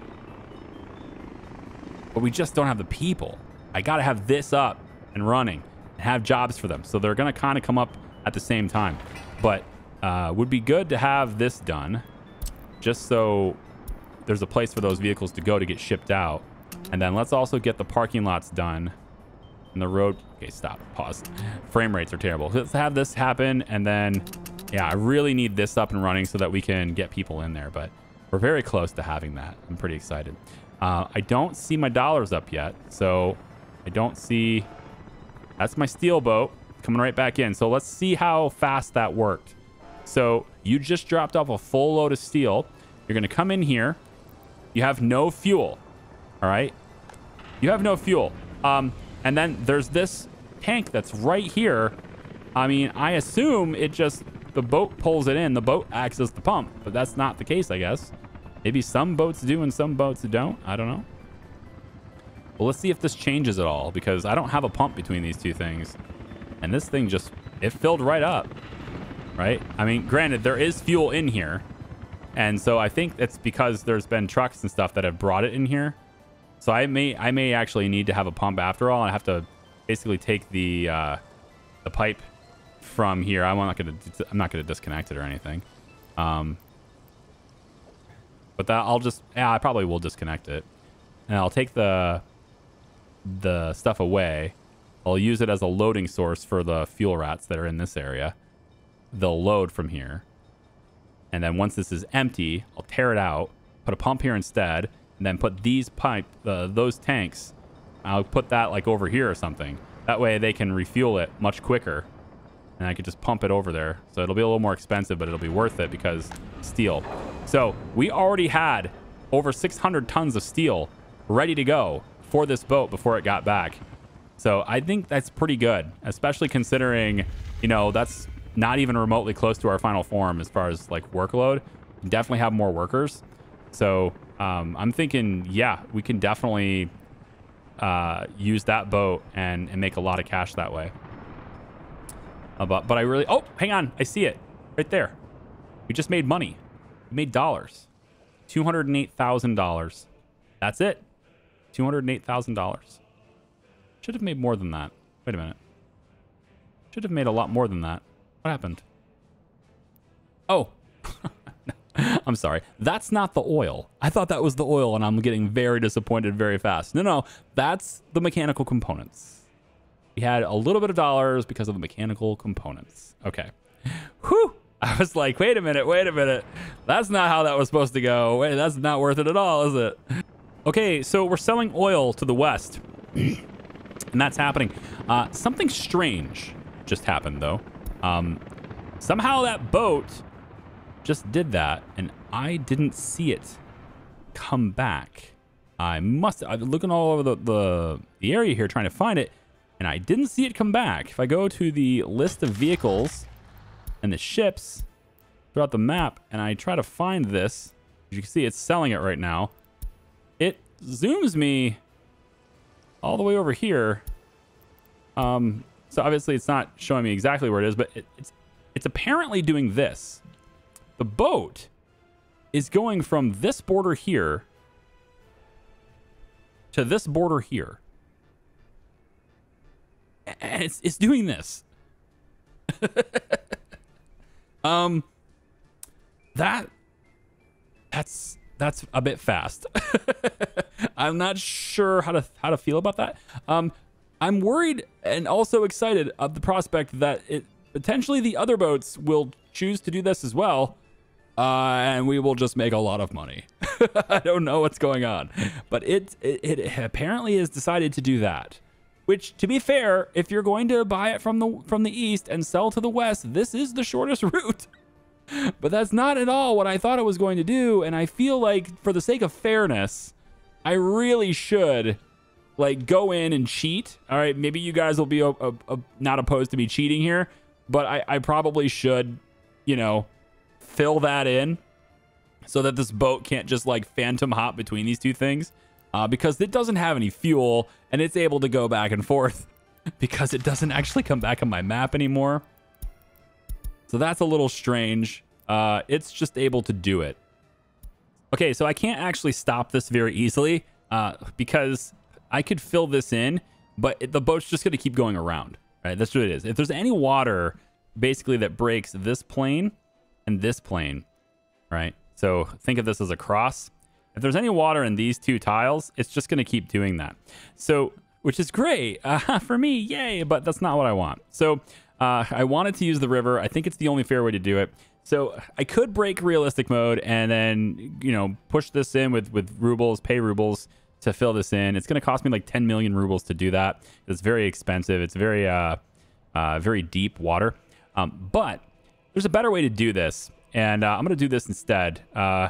[SPEAKER 1] But we just don't have the people. I got to have this up and running and have jobs for them. So they're going to kind of come up at the same time. But uh, would be good to have this done just so there's a place for those vehicles to go to get shipped out. And then let's also get the parking lots done. And the road... Okay, stop. Pause. Frame rates are terrible. Let's have this happen. And then, yeah, I really need this up and running so that we can get people in there. But we're very close to having that. I'm pretty excited. Uh, I don't see my dollars up yet. So I don't see... That's my steel boat coming right back in. So let's see how fast that worked. So you just dropped off a full load of steel. You're going to come in here. You have no fuel. All right. You have no fuel. Um, and then there's this tank that's right here. I mean, I assume it just, the boat pulls it in. The boat acts as the pump, but that's not the case, I guess. Maybe some boats do and some boats don't. I don't know. Well, let's see if this changes at all because I don't have a pump between these two things. And this thing just, it filled right up, right? I mean, granted, there is fuel in here. And so I think it's because there's been trucks and stuff that have brought it in here. So I may I may actually need to have a pump after all. I have to basically take the uh, the pipe from here. I'm not gonna I'm not gonna disconnect it or anything. Um, but that I'll just yeah I probably will disconnect it, and I'll take the the stuff away. I'll use it as a loading source for the fuel rats that are in this area. They'll load from here. And then once this is empty, I'll tear it out, put a pump here instead, and then put these pipe, uh, those tanks, I'll put that like over here or something. That way they can refuel it much quicker. And I could just pump it over there. So it'll be a little more expensive, but it'll be worth it because steel. So we already had over 600 tons of steel ready to go for this boat before it got back. So I think that's pretty good, especially considering, you know, that's not even remotely close to our final form as far as like workload. Definitely have more workers. So um, I'm thinking, yeah, we can definitely uh, use that boat and, and make a lot of cash that way. But, but I really, oh, hang on. I see it right there. We just made money. We made dollars. $208,000. That's it. $208,000. Should have made more than that. Wait a minute. Should have made a lot more than that. What happened? Oh. (laughs) I'm sorry. That's not the oil. I thought that was the oil, and I'm getting very disappointed very fast. No, no. That's the mechanical components. We had a little bit of dollars because of the mechanical components. Okay. Whew. I was like, wait a minute, wait a minute. That's not how that was supposed to go. Wait, that's not worth it at all, is it? Okay, so we're selling oil to the west. and that's happening. Uh, something strange just happened, though. Um, somehow that boat just did that, and I didn't see it come back. I must. I'm looking all over the, the, the area here trying to find it, and I didn't see it come back. If I go to the list of vehicles and the ships throughout the map, and I try to find this, as you can see, it's selling it right now. It zooms me all the way over here. Um, so obviously it's not showing me exactly where it is, but it, it's it's apparently doing this. The boat is going from this border here to this border here. And it's, it's doing this. (laughs) um, that, that's, that's a bit fast. (laughs) I'm not sure how to, how to feel about that. Um, I'm worried and also excited of the prospect that it potentially the other boats will choose to do this as well. Uh, and we will just make a lot of money. (laughs) I don't know what's going on, but it, it, it apparently has decided to do that. Which, to be fair, if you're going to buy it from the from the east and sell to the west, this is the shortest (laughs) route. but that's not at all what I thought it was going to do, and I feel like for the sake of fairness, I really should like go in and cheat. All right, maybe you guys will be a, a, a, not opposed to me cheating here, but I, I probably should, you know, fill that in so that this boat can't just like phantom hop between these two things uh, because it doesn't have any fuel and it's able to go back and forth (laughs) because it doesn't actually come back on my map anymore. So that's a little strange. Uh, it's just able to do it. Okay, so I can't actually stop this very easily uh, because I could fill this in, but it, the boat's just going to keep going around. Right, that's what it is. If there's any water, basically that breaks this plane, and this plane, right? So think of this as a cross. If there's any water in these two tiles, it's just going to keep doing that. So, which is great uh, (laughs) for me, yay, but that's not what I want. So uh, I wanted to use the river. I think it's the only fair way to do it. So I could break realistic mode and then, you know, push this in with, with rubles, pay rubles to fill this in. It's going to cost me like 10 million rubles to do that. It's very expensive. It's very, uh, uh, very deep water. Um, but there's a better way to do this, and uh, I'm going to do this instead. Uh,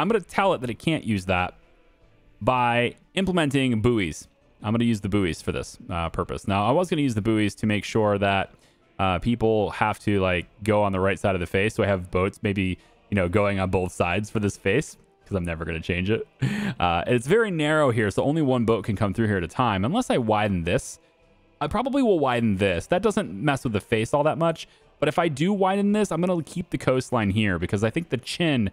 [SPEAKER 1] I'm going to tell it that it can't use that by implementing buoys. I'm going to use the buoys for this uh, purpose. Now, I was going to use the buoys to make sure that uh, people have to like go on the right side of the face. So I have boats maybe, you know, going on both sides for this face because I'm never going to change it. (laughs) Uh, it's very narrow here, so only one boat can come through here at a time. Unless I widen this, I probably will widen this. That doesn't mess with the face all that much. But if I do widen this, I'm going to keep the coastline here because I think the chin,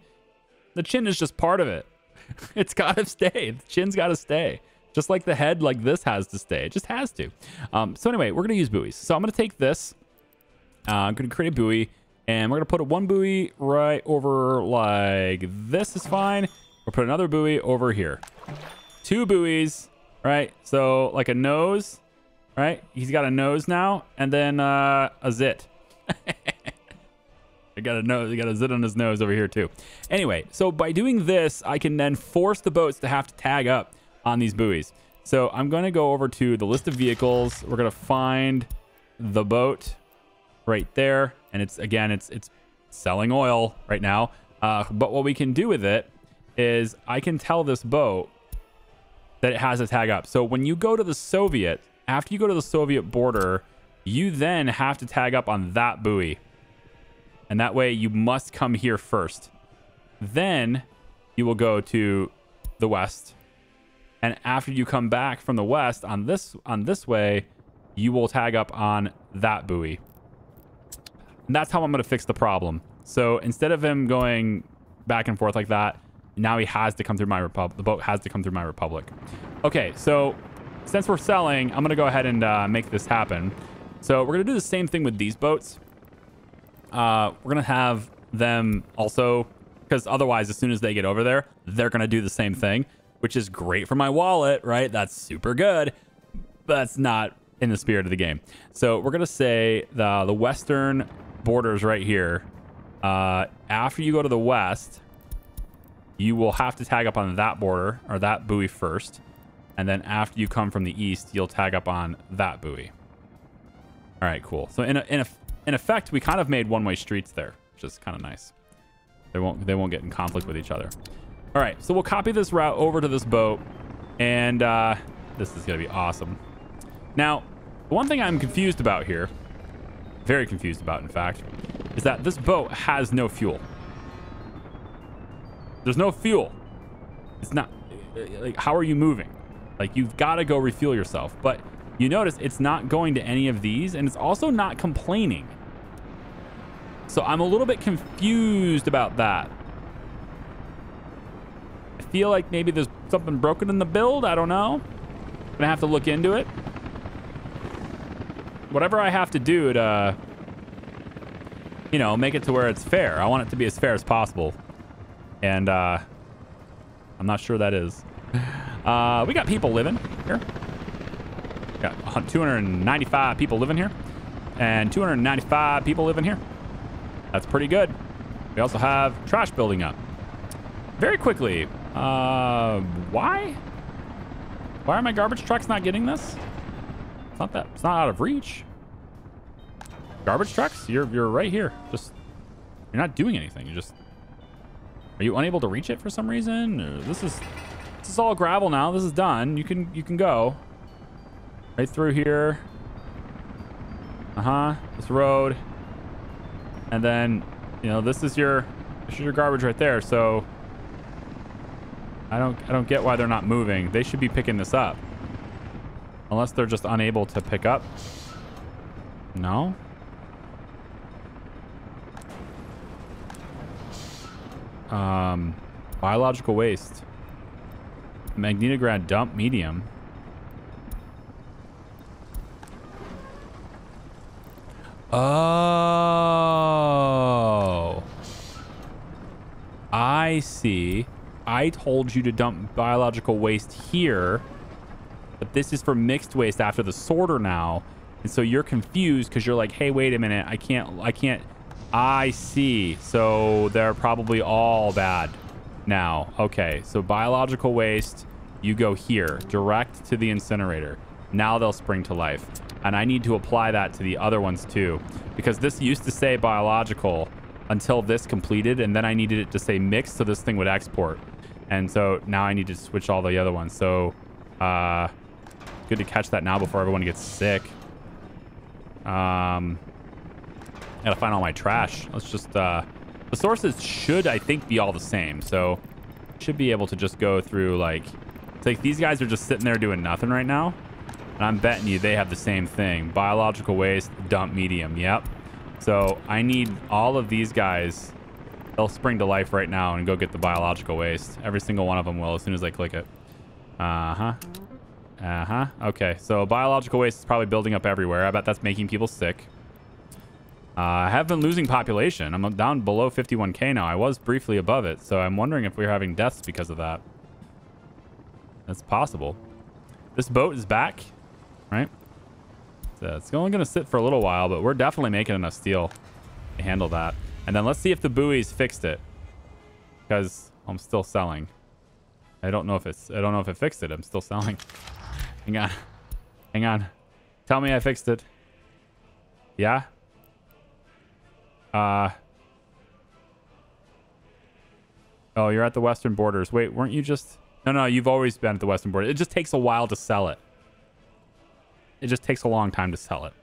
[SPEAKER 1] the chin is just part of it. (laughs) it's got to stay. The chin's got to stay. Just like the head, like this has to stay. It just has to. Um, so anyway, we're going to use buoys. So I'm going to take this. Uh, I'm going to create a buoy. And we're going to put a one buoy right over like this is fine. We'll put another buoy over here. Two buoys, right? So like a nose, right? He's got a nose now. And then uh, a zit. (laughs) I got a nose. I got a zit on his nose over here too. Anyway, so by doing this, I can then force the boats to have to tag up on these buoys. So I'm going to go over to the list of vehicles. We're going to find the boat right there, and it's again, it's it's selling oil right now. Uh, but what we can do with it is I can tell this boat that it has a tag up. So when you go to the Soviet, after you go to the Soviet border, you then have to tag up on that buoy. And that way you must come here first. Then you will go to the west. And after you come back from the west on this on this way, you will tag up on that buoy. And that's how I'm going to fix the problem. So instead of him going back and forth like that, now he has to come through my republic. The boat has to come through my republic. Okay, so since we're selling, I'm going to go ahead and uh, make this happen. So we're going to do the same thing with these boats. Uh, we're going to have them also, because otherwise, as soon as they get over there, they're going to do the same thing, which is great for my wallet, right? That's super good. But that's not in the spirit of the game. So we're going to say the, the Western borders right here. Uh, after you go to the west, you will have to tag up on that border or that buoy first. And then after you come from the east, you'll tag up on that buoy. All right, cool. So in, a, in, a, in effect, we kind of made one-way streets there, which is kind of nice. They won't, they won't get in conflict with each other. All right, so we'll copy this route over to this boat. And uh, this is going to be awesome. Now, the one thing I'm confused about here, very confused about, in fact, is that this boat has no fuel. There's no fuel. It's not, like, how are you moving? Like, you've got to go refuel yourself. But you notice it's not going to any of these, and it's also not complaining. So I'm a little bit confused about that. I feel like maybe there's something broken in the build. I don't know. I'm Gonna have to look into it. Whatever I have to do to, you know, make it to where it's fair. I want it to be as fair as possible. And uh, I'm not sure that is. (laughs) Uh, we got people living here. Got 295 people living here. And 295 people living here. That's pretty good. We also have trash building up. Very quickly. Uh, why? Why are my garbage trucks not getting this? It's not that. It's not out of reach. Garbage trucks? You're you're right here. Just you're not doing anything. You just are you unable to reach it for some reason? Or this is this is all gravel now. This is done. You can you can go right through here. Uh huh. This road, and then you know this is your this is your garbage right there. So I don't I don't get why they're not moving. They should be picking this up. Unless they're just unable to pick up. No? Um, biological waste. Magnetograd dump medium. Oh. I see. I told you to dump biological waste here, but this is for mixed waste after the sorter now. And so you're confused because you're like, hey, wait a minute. I can't, I can't. I see. So they're probably all bad now. Okay. So biological waste, you go here, direct to the incinerator. Now they'll spring to life. And I need to apply that to the other ones too, because this used to say biological until this completed. And then I needed it to say mixed so this thing would export. And so now I need to switch all the other ones. So, uh, good to catch that now before everyone gets sick. Um, gotta find all my trash. Let's just, uh, the sources should, I think, be all the same. So, should be able to just go through, like, it's like these guys are just sitting there doing nothing right now. And I'm betting you they have the same thing. Biological waste, dump medium. Yep. So, I need all of these guys They'll spring to life right now and go get the biological waste. Every single one of them will as soon as I click it. Uh-huh. Uh-huh. Okay, so biological waste is probably building up everywhere. I bet that's making people sick. Uh, I have been losing population. I'm down below 51k now. I was briefly above it, so I'm wondering if we're having deaths because of that. That's possible. This boat is back, right? So it's only going to sit for a little while, but we're definitely making enough steel to handle that. And then let's see if the buoys fixed it. Because I'm still selling. I don't know if it's I don't know if it fixed it. I'm still selling. (laughs) Hang on. Hang on. Tell me I fixed it. Yeah? Uh Oh, you're at the western borders. Wait, weren't you just No, no, you've always been at the western border. It just takes a while to sell it. It just takes a long time to sell it.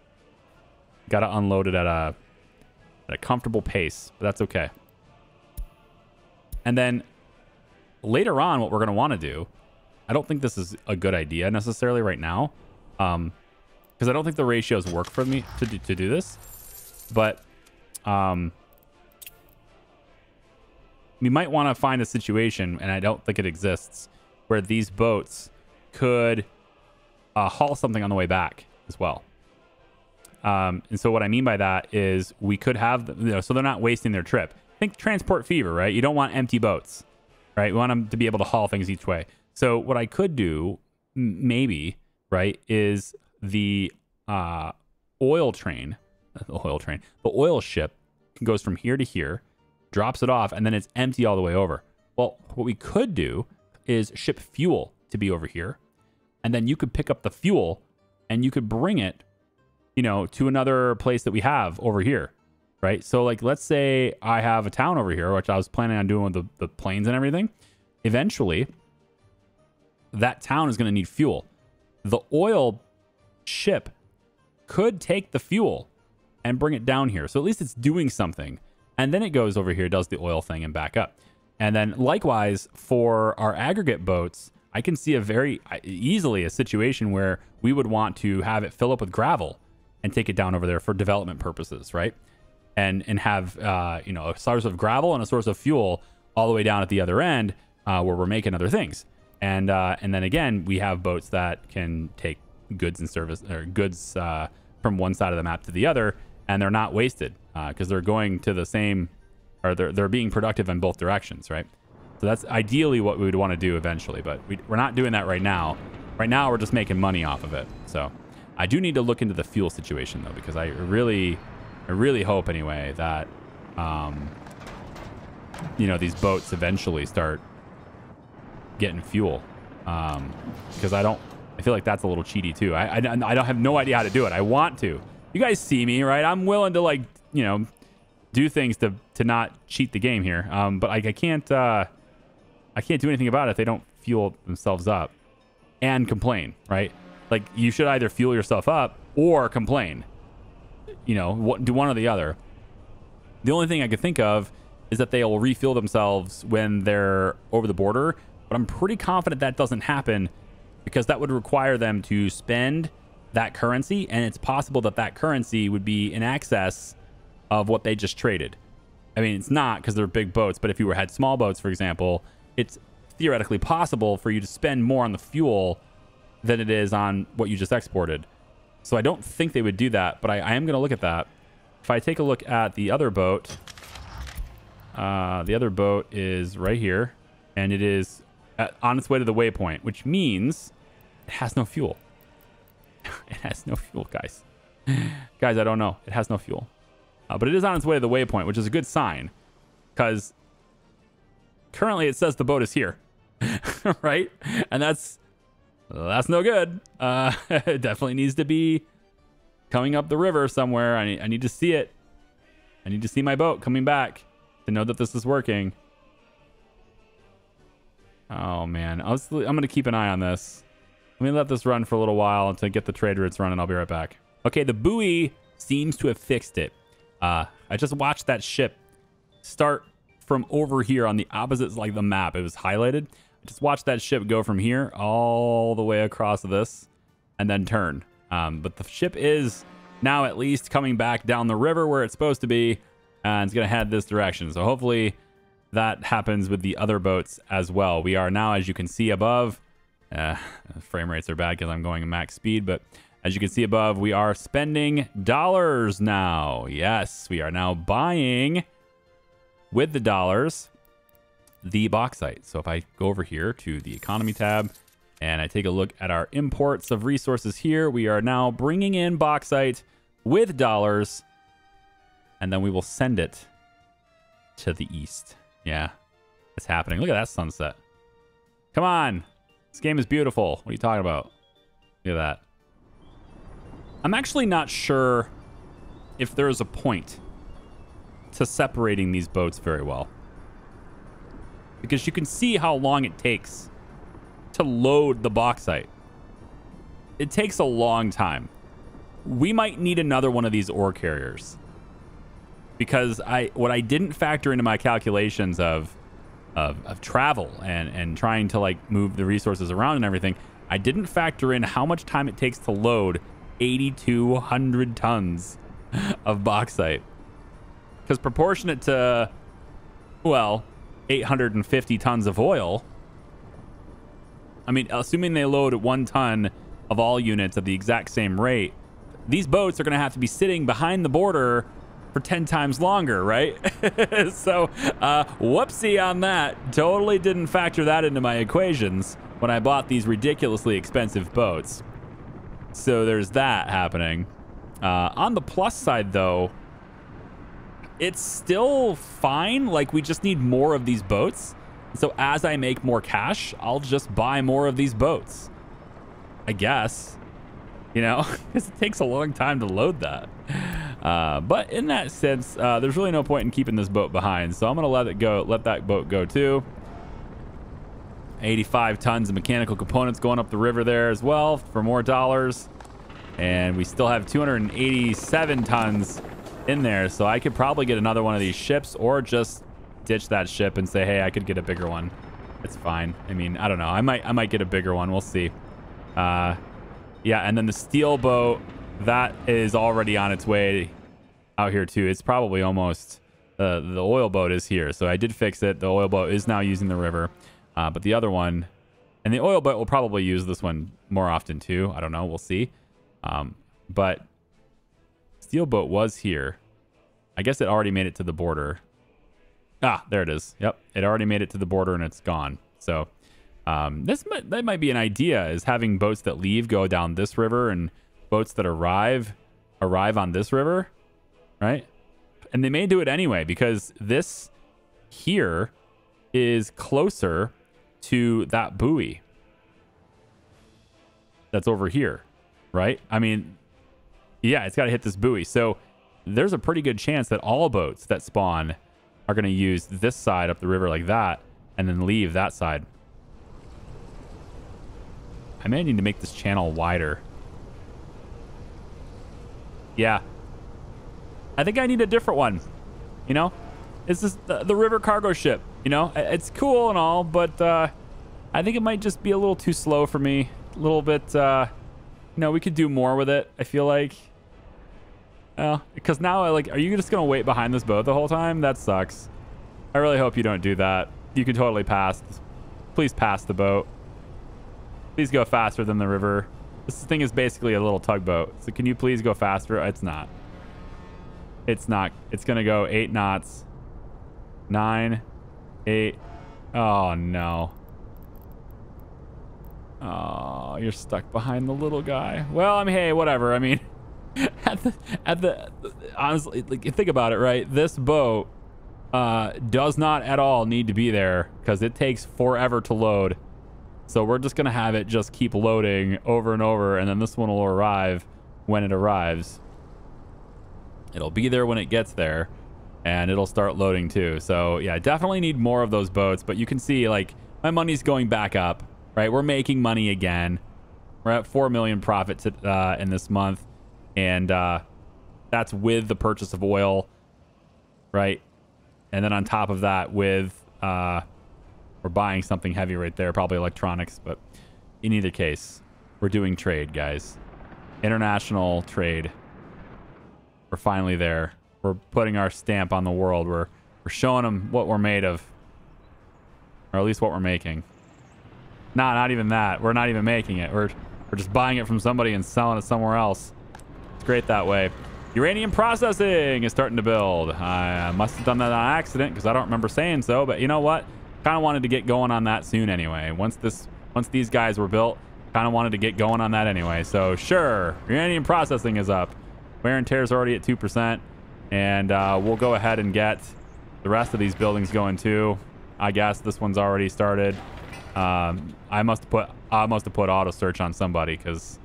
[SPEAKER 1] Got to unload it at a at a comfortable pace, but that's okay. And then later on, what we're going to want to do, I don't think this is a good idea necessarily right now, um, because I don't think the ratios work for me to do, to do this. But um, we might want to find a situation, and I don't think it exists, where these boats could uh, haul something on the way back as well. Um, and so what I mean by that is we could have, you know, so they're not wasting their trip. Think transport fever, right? You don't want empty boats, right? We want them to be able to haul things each way. So what I could do, maybe, right, is the uh, oil train (laughs) the oil train, the oil ship goes from here to here, drops it off, and then it's empty all the way over. Well, what we could do is ship fuel to be over here, and then you could pick up the fuel and you could bring it, you know, to another place that we have over here, right? So, like, let's say I have a town over here, which I was planning on doing with the, the planes and everything. Eventually, that town is going to need fuel. The oil ship could take the fuel and bring it down here. So at least it's doing something. And then it goes over here, does the oil thing and back up. And then likewise for our aggregate boats, I can see a very easily a situation where we would want to have it fill up with gravel and take it down over there for development purposes, right? And and have uh, you know a source of gravel and a source of fuel all the way down at the other end uh, where we're making other things. And uh, and then again, we have boats that can take goods and service or goods uh, from one side of the map to the other, and they're not wasted because uh, they're going to the same or they're they're being productive in both directions, right? So that's ideally what we would want to do eventually, but we, we're not doing that right now. Right now, we're just making money off of it. So I do need to look into the fuel situation though, because I really, I really hope anyway that, um, you know, these boats eventually start getting fuel. Um, because I don't, I feel like that's a little cheaty too. I, I, I don't have no idea how to do it. I want to. You guys see me, right? I'm willing to like, you know, do things to to not cheat the game here. Um, but I, I can't, uh, I can't do anything about it if they don't fuel themselves up and complain, right? Like you should either fuel yourself up or complain. You know, do one or the other. The only thing I could think of is that they'll refuel themselves when they're over the border, but I'm pretty confident that doesn't happen because that would require them to spend that currency, and it's possible that that currency would be in excess of what they just traded. I mean, it's not because they're big boats, but if you were had small boats, for example, it's theoretically possible for you to spend more on the fuel than it is on what you just exported. So I don't think they would do that, but I, I am going to look at that. If I take a look at the other boat, uh, the other boat is right here, and it is at, on its way to the waypoint, which means it has no fuel. (laughs) it has no fuel, guys. guys, I don't know. It has no fuel. Uh, but it is on its way to the waypoint, which is a good sign because currently it says the boat is here, (laughs) right? And that's that's no good. Uh, (laughs) it definitely needs to be coming up the river somewhere. I need, I need to see it. I need to see my boat coming back to know that this is working. Oh man, I was, I'm gonna keep an eye on this. Let me let this run for a little while until I get the trade routes running. I'll be right back. Okay, the buoy seems to have fixed it. Uh, I just watched that ship start from over here on the opposite side like the map. It was highlighted. Just watched that ship go from here all the way across this and then turn. Um, but the ship is now at least coming back down the river where it's supposed to be and it's going to head this direction. So hopefully that happens with the other boats as well. We are now, as you can see above, uh, (laughs) frame rates are bad because I'm going max speed, but as you can see above, we are spending dollars now. Yes, we are now buying with the dollars the bauxite. So if I go over here to the economy tab and I take a look at our imports of resources here, we are now bringing in bauxite with dollars and then we will send it to the east. Yeah, it's happening. Look at that sunset. Come on. This game is beautiful. What are you talking about? Look at that. I'm actually not sure if there is a point to separating these boats very well. Because you can see how long it takes to load the bauxite. It takes a long time. We might need another one of these ore carriers. Because I what I didn't factor into my calculations of of, of travel and, and trying to like move the resources around and everything, I didn't factor in how much time it takes to load 8,200 tons of bauxite. Because proportionate to, well, 850 tons of oil, I mean, assuming they load one ton of all units at the exact same rate, these boats are going to have to be sitting behind the border for 10 times longer, right? (laughs) so, uh, whoopsie on that. Totally didn't factor that into my equations when I bought these ridiculously expensive boats. So there's that happening. Uh, on the plus side, though, it's still fine. Like, we just need more of these boats. So as I make more cash, I'll just buy more of these boats. I guess. You know, (laughs) because it takes a long time to load that. Uh, but in that sense, uh, there's really no point in keeping this boat behind. So I'm going to let it go, let that boat go too. 85 tons of mechanical components going up the river there as well for more dollars. And we still have 287 tons in there. So I could probably get another one of these ships or just ditch that ship and say, hey, I could get a bigger one. It's fine. I mean, I don't know. I might I might get a bigger one. We'll see. Uh, yeah, and then the steel boat, that is already on its way out here too. It's probably almost, uh, the oil boat is here. So I did fix it. The oil boat is now using the river. Uh, but the other one, and the oil boat will probably use this one more often too. I don't know. We'll see. Um, but steel boat was here. I guess it already made it to the border. Ah, there it is. Yep, it already made it to the border and it's gone. So um, this might, that might be an idea: is having boats that leave go down this river and boats that arrive arrive on this river, right? And they may do it anyway because this here is closer to that buoy that's over here, right? I mean, yeah, it's got to hit this buoy. So there's a pretty good chance that all boats that spawn are going to use this side up the river like that and then leave that side. I may need to make this channel wider. Yeah. I think I need a different one. You know? This is the, the river cargo ship. You know? It's cool and all, but uh, I think it might just be a little too slow for me. A little bit, uh, you know, we could do more with it, I feel like. Oh, because now, I like, are you just going to wait behind this boat the whole time? That sucks. I really hope you don't do that. You can totally pass. Please pass the boat. Please go faster than the river. This thing is basically a little tugboat. So can you please go faster? It's not. It's not. It's going to go eight knots. Nine. Eight. Oh, no. Oh, you're stuck behind the little guy. Well, I mean, hey, whatever. I mean... (laughs) (laughs) at the at the honestly like think about it right? This boat uh does not at all need to be there because it takes forever to load. So we're just gonna have it just keep loading over and over and then this one will arrive when it arrives. It'll be there when it gets there and it'll start loading too. So yeah I definitely need more of those boats but you can see like my money's going back up right? We're making money again. We're at 4 million profits uh, in this month and uh, that's with the purchase of oil, right? And then on top of that, with uh, we're buying something heavy right there, probably electronics. But in either case, we're doing trade, guys. International trade. We're finally there. We're putting our stamp on the world. We're we're showing them what we're made of, or at least what we're making. Nah, not even that. We're not even making it. We're we're just buying it from somebody and selling it somewhere else great that way. Uranium processing is starting to build. I must have done that on accident because I don't remember saying so, but you know what? Kind of wanted to get going on that soon anyway. Once this, once these guys were built, kind of wanted to get going on that anyway. So sure, uranium processing is up. Wear and tear is already at 2%. And uh, we'll go ahead and get the rest of these buildings going too. I guess this one's already started. Um, I must have put I must have put auto search on somebody because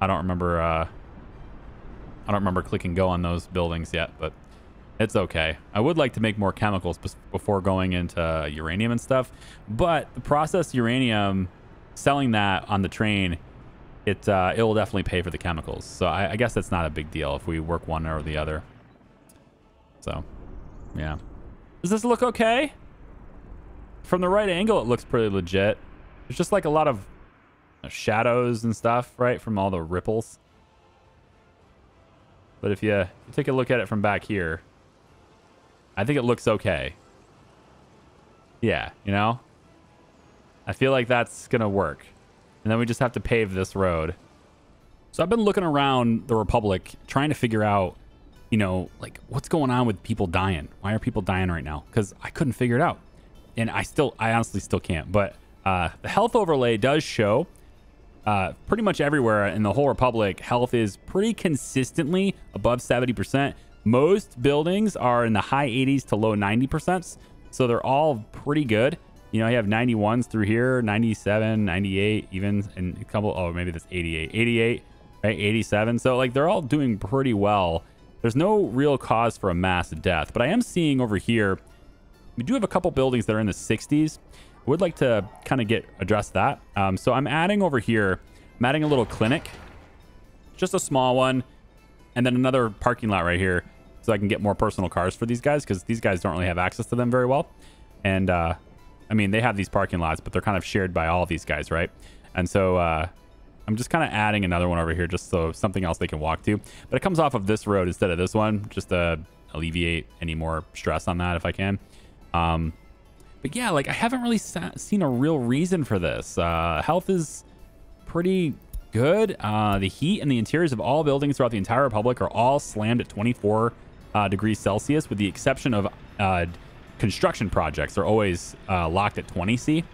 [SPEAKER 1] I don't remember uh, I don't remember clicking go on those buildings yet, but it's okay. I would like to make more chemicals before going into uranium and stuff, but the processed uranium, selling that on the train, it uh, it will definitely pay for the chemicals. So I, I guess that's not a big deal if we work one or the other. So, yeah. Does this look okay? From the right angle, it looks pretty legit. There's just like a lot of shadows and stuff, right? From all the ripples. But if you, take a look at it from back here, I think it looks okay. Yeah, you know? I feel like that's going to work. And then we just have to pave this road. So I've been looking around the Republic trying to figure out, you know, like what's going on with people dying? Why are people dying right now? Because I couldn't figure it out. And I still, I honestly still can't. But uh, the health overlay does show uh, pretty much everywhere in the whole Republic, health is pretty consistently above 70%. Most buildings are in the high 80s to low 90%. So they're all pretty good. You know, you have 91s through here, 97, 98, even, and a couple, oh, maybe that's 88, 88, right? 87. So, like, they're all doing pretty well. There's no real cause for a mass death, but I am seeing over here, we do have a couple buildings that are in the 60s. I would like to kind of get address that. Um, so I'm adding over here, I'm adding a little clinic, just a small one, and then another parking lot right here so I can get more personal cars for these guys because these guys don't really have access to them very well. And uh, I mean, they have these parking lots, but they're kind of shared by all these guys, right? And so uh, I'm just kind of adding another one over here just so something else they can walk to. But it comes off of this road instead of this one, just to alleviate any more stress on that if I can. Um, but yeah, like I haven't really seen a real reason for this. Uh, health is pretty good. Uh, the heat and the interiors of all buildings throughout the entire Republic are all slammed at 24 uh, degrees Celsius, with the exception of uh, construction projects. They're always uh, locked at 20C.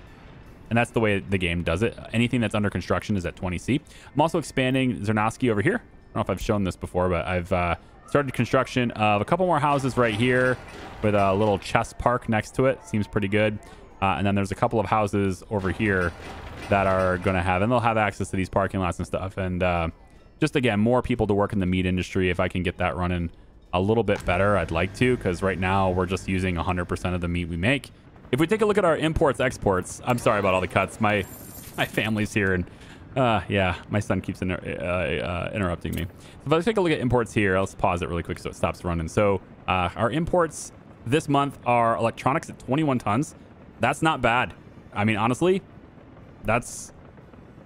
[SPEAKER 1] And that's the way the game does it. Anything that's under construction is at 20C. I'm also expanding Zernovsky over here. I don't know if I've shown this before, but I've uh, started construction of a couple more houses right here with a little chess park next to it. Seems pretty good. Uh, and then there's a couple of houses over here that are going to have, and they'll have access to these parking lots and stuff. And uh, just again, more people to work in the meat industry. If I can get that running a little bit better, I'd like to, because right now we're just using 100% of the meat we make. If we take a look at our imports, exports, I'm sorry about all the cuts. My my family's here, and uh, yeah, my son keeps inter uh, uh, interrupting me. If I take a look at imports here, let's pause it really quick so it stops running. So uh, our imports this month are electronics at 21 tons. That's not bad. I mean, honestly, that's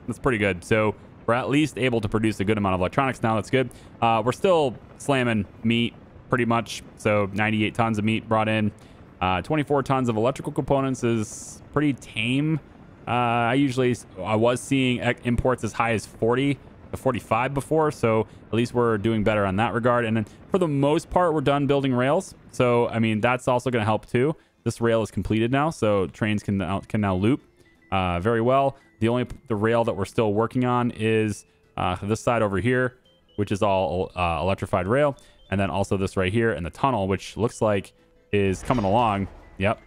[SPEAKER 1] that's pretty good. So we're at least able to produce a good amount of electronics now. That's good. Uh, we're still slamming meat pretty much. So 98 tons of meat brought in. Uh, 24 tons of electrical components is pretty tame. Uh, I usually, I was seeing imports as high as 40 to 45 before, so at least we're doing better on that regard. And then for the most part, we're done building rails. So, I mean, that's also going to help too. This rail is completed now, so trains can now, can now loop uh, very well. The only the rail that we're still working on is uh, this side over here, which is all uh, electrified rail. And then also this right here and the tunnel, which looks like is coming along. Yep.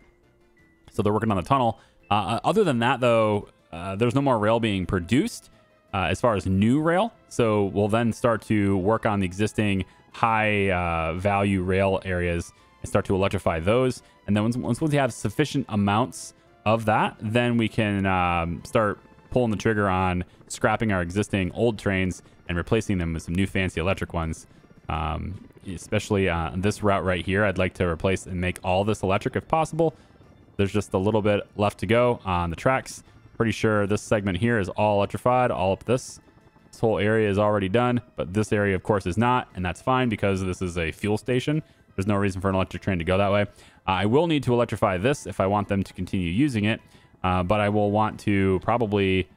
[SPEAKER 1] So they're working on the tunnel. Uh, uh, other than that, though, uh, there's no more rail being produced uh, as far as new rail. So we'll then start to work on the existing high uh, value rail areas and start to electrify those. And then once, once we have sufficient amounts of that, then we can um, start pulling the trigger on scrapping our existing old trains and replacing them with some new fancy electric ones. Um, especially uh, on this route right here, I'd like to replace and make all this electric if possible. There's just a little bit left to go on the tracks. Pretty sure this segment here is all electrified, all up this. This whole area is already done, but this area, of course, is not, and that's fine because this is a fuel station. There's no reason for an electric train to go that way. Uh, I will need to electrify this if I want them to continue using it, uh, but I will want to probably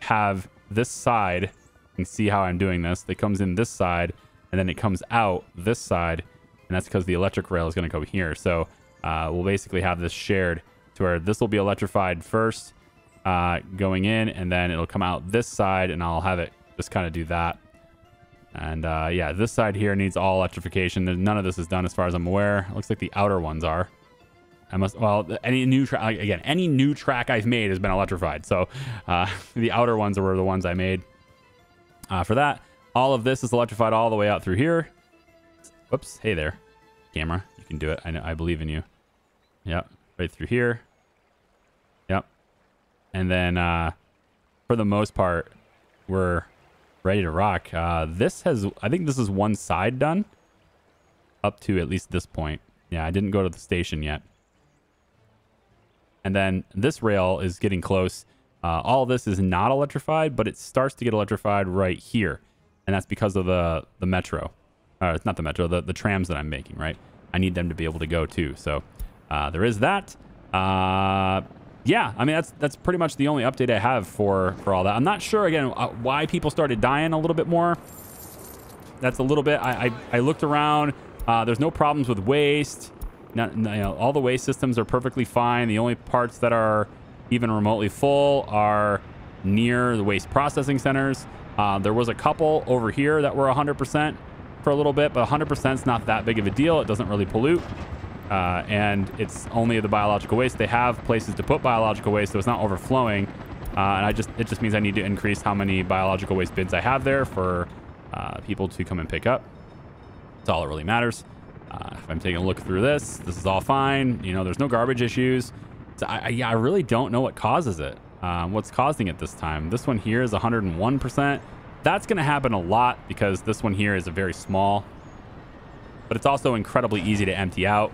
[SPEAKER 1] have this side, and see how I'm doing this. It comes in this side, and then it comes out this side, and that's because the electric rail is going to go here. So uh, we'll basically have this shared to where this will be electrified first uh, going in, and then it'll come out this side, and I'll have it just kind of do that. And uh, yeah, this side here needs all electrification. None of this is done as far as I'm aware. It looks like the outer ones are. I must, well, any new track, again, any new track I've made has been electrified. So uh, (laughs) the outer ones were the ones I made. Uh, for that, all of this is electrified all the way out through here. Whoops. Hey there, camera. You can do it. I, know, I believe in you. Yep. Right through here. Yep. And then uh, for the most part, we're ready to rock. Uh, this has, I think this is one side done up to at least this point. Yeah, I didn't go to the station yet. And then this rail is getting close. Uh, all this is not electrified, but it starts to get electrified right here and that's because of the the metro. Uh, it's not the metro, the, the trams that I'm making, right? I need them to be able to go too. So uh, there is that. Uh, yeah, I mean, that's that's pretty much the only update I have for, for all that. I'm not sure, again, uh, why people started dying a little bit more. That's a little bit, I, I, I looked around. Uh, there's no problems with waste. Not, you know, all the waste systems are perfectly fine. The only parts that are even remotely full are near the waste processing centers. Uh, there was a couple over here that were 100% for a little bit, but 100% is not that big of a deal. It doesn't really pollute. Uh, and it's only the biological waste. They have places to put biological waste, so it's not overflowing. Uh, and I just it just means I need to increase how many biological waste bins I have there for uh, people to come and pick up. That's all that really matters. Uh, if I'm taking a look through this, this is all fine. You know, there's no garbage issues. So I, I, I really don't know what causes it. Um, what's causing it this time? This one here is 101%. That's going to happen a lot because this one here is a very small, but it's also incredibly easy to empty out.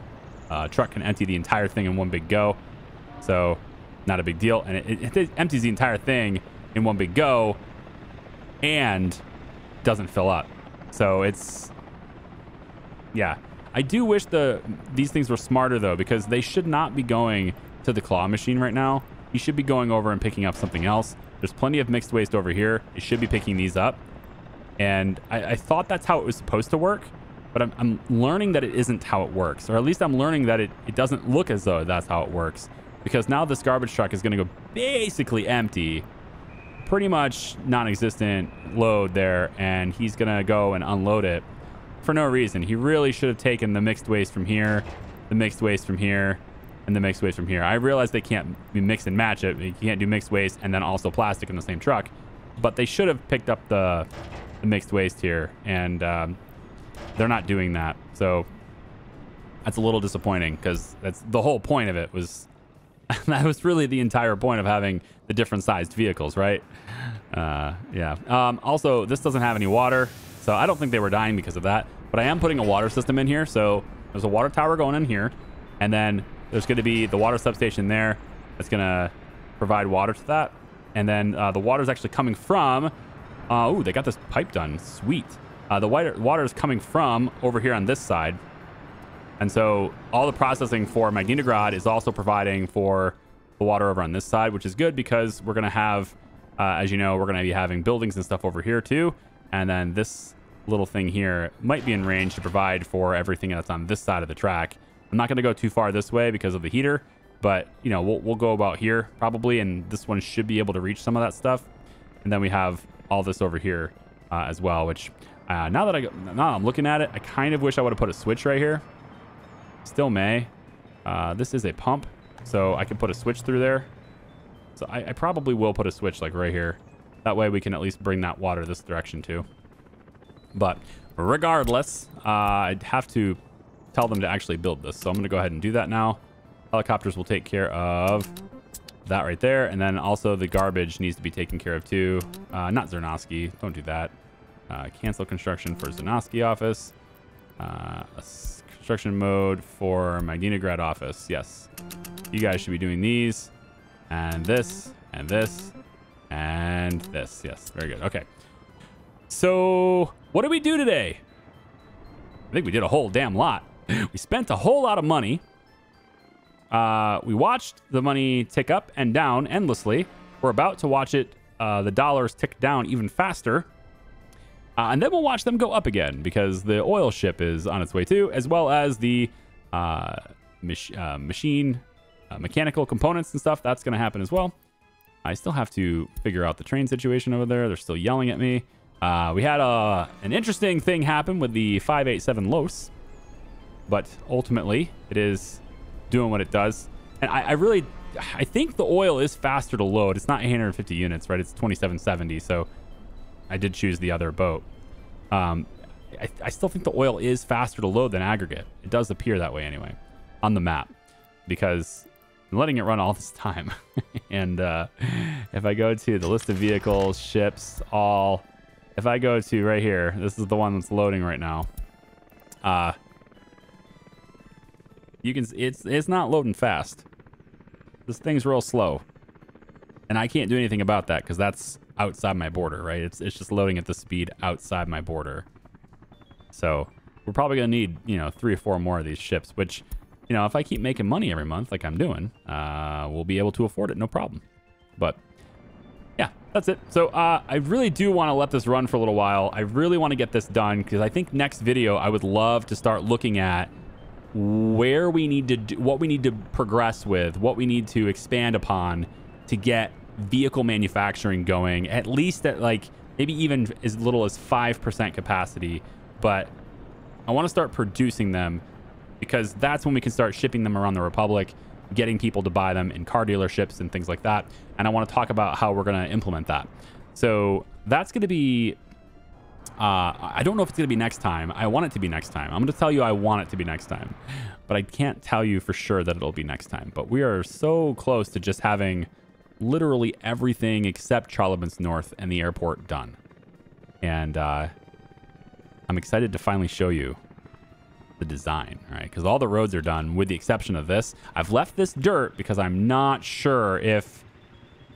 [SPEAKER 1] Uh, truck can empty the entire thing in one big go. So not a big deal. And it, it, it empties the entire thing in one big go and doesn't fill up. So it's, yeah. I do wish the these things were smarter though, because they should not be going to the claw machine right now. You should be going over and picking up something else. There's plenty of mixed waste over here. It should be picking these up. And I, I thought that's how it was supposed to work, but I'm, I'm, learning that it isn't how it works. Or at least I'm learning that it, it doesn't look as though that's how it works. Because now this garbage truck is going to go basically empty. Pretty much non-existent load there. And he's going to go and unload it for no reason. He really should have taken the mixed waste from here, the mixed waste from here, and the mixed waste from here. I realize they can't mix and match it. You can't do mixed waste and then also plastic in the same truck. But they should have picked up the, the mixed waste here. And um, they're not doing that. So that's a little disappointing because that's the whole point of it was (laughs) that was really the entire point of having the different sized vehicles, right? Uh, yeah. Um, also, this doesn't have any water, so I don't think they were dying because of that. But I am putting a water system in here, so there's a water tower going in here, and then there's going to be the water substation there that's going to provide water to that. And then uh, the water is actually coming from... Uh, oh, they got this pipe done. Sweet. Uh, the water is coming from over here on this side. And so all the processing for Magninograd is also providing for the water over on this side, which is good because we're going to have, uh, as you know, we're going to be having buildings and stuff over here too. And then this little thing here might be in range to provide for everything that's on this side of the track. I'm not going to go too far this way because of the heater, but you know, we'll, we'll go about here probably. And this one should be able to reach some of that stuff. And then we have all this over here uh, as well, which uh, now that I go, now I'm looking at it, I kind of wish I would have put a switch right here. Still may. Uh, this is a pump, so I can put a switch through there. So I, I, probably will put a switch like right here. That way we can at least bring that water this direction too. But regardless, uh, I'd have to tell them to actually build this. So I'm going to go ahead and do that now. Helicopters will take care of that right there. And then also the garbage needs to be taken care of too. Uh, not Zernovsky. Don't do that. Uh, cancel construction for Zernovsky office. Uh, construction mode for Magninograd office. Yes. You guys should be doing these. And this. And this. And this. Yes. Very good. Okay. So, what did we do today? I think we did a whole damn lot. (laughs) We spent a whole lot of money. Uh, we watched the money tick up and down endlessly. We're about to watch it, uh, the dollars tick down even faster. Uh, and then we'll watch them go up again because the oil ship is on its way too, as well as the uh, mach uh, machine, uh, mechanical components and stuff. That's going to happen as well. I still have to figure out the train situation over there. They're still yelling at me. Uh, we had a, an interesting thing happen with the 587 Los, but ultimately it is doing what it does. And I, I really, I think the oil is faster to load. It's not 850 units, right? It's 2770. So I did choose the other boat. Um, I, I, still think the oil is faster to load than aggregate. It does appear that way anyway on the map because I'm letting it run all (laughs) this time. (laughs) and uh, if I go to the list of vehicles, ships, all, if I go to right here, this is the one that's loading right now. Uh, you can, it's, it's not loading fast. This thing's real slow. And I can't do anything about that because that's outside my border, right? It's, it's just loading at the speed outside my border. So we're probably going to need, you know, three or four more of these ships, which, you know, if I keep making money every month like I'm doing, uh, we'll be able to afford it, no problem. But yeah, that's it. So uh, I really do want to let this run for a little while. I really want to get this done because I think next video I would love to start looking at where we need to do, what we need to progress with, what we need to expand upon to get vehicle manufacturing going, at least at like maybe even as little as 5% capacity. But I want to start producing them because that's when we can start shipping them around the Republic, getting people to buy them in car dealerships and things like that. And I want to talk about how we're going to implement that. So that's going to be uh, I don't know if it's going to be next time. I want it to be next time. I'm going to tell you I want it to be next time. But I can't tell you for sure that it'll be next time. But we are so close to just having literally everything except Charlemagne's North and the airport done. And uh, I'm excited to finally show you the design, right? Because all the roads are done with the exception of this. I've left this dirt because I'm not sure if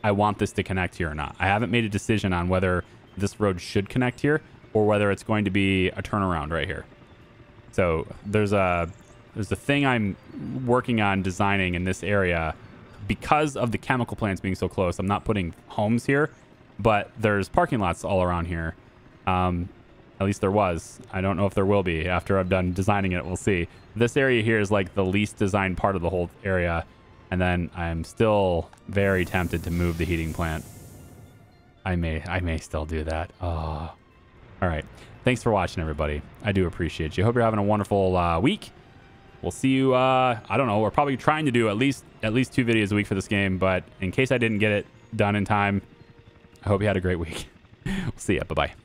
[SPEAKER 1] I want this to connect here or not. I haven't made a decision on whether this road should connect here or whether it's going to be a turnaround right here. So there's a there's a thing I'm working on designing in this area because of the chemical plants being so close. I'm not putting homes here, but there's parking lots all around here. Um, at least there was. I don't know if there will be after I've done designing it. We'll see. This area here is like the least designed part of the whole area. And then I'm still very tempted to move the heating plant. I may, I may still do that. Oh. All right. Thanks for watching, everybody. I do appreciate you. Hope you're having a wonderful uh, week. We'll see you. Uh, I don't know. We're probably trying to do at least at least two videos a week for this game. But in case I didn't get it done in time, I hope you had a great week. (laughs) we'll see ya. Bye bye.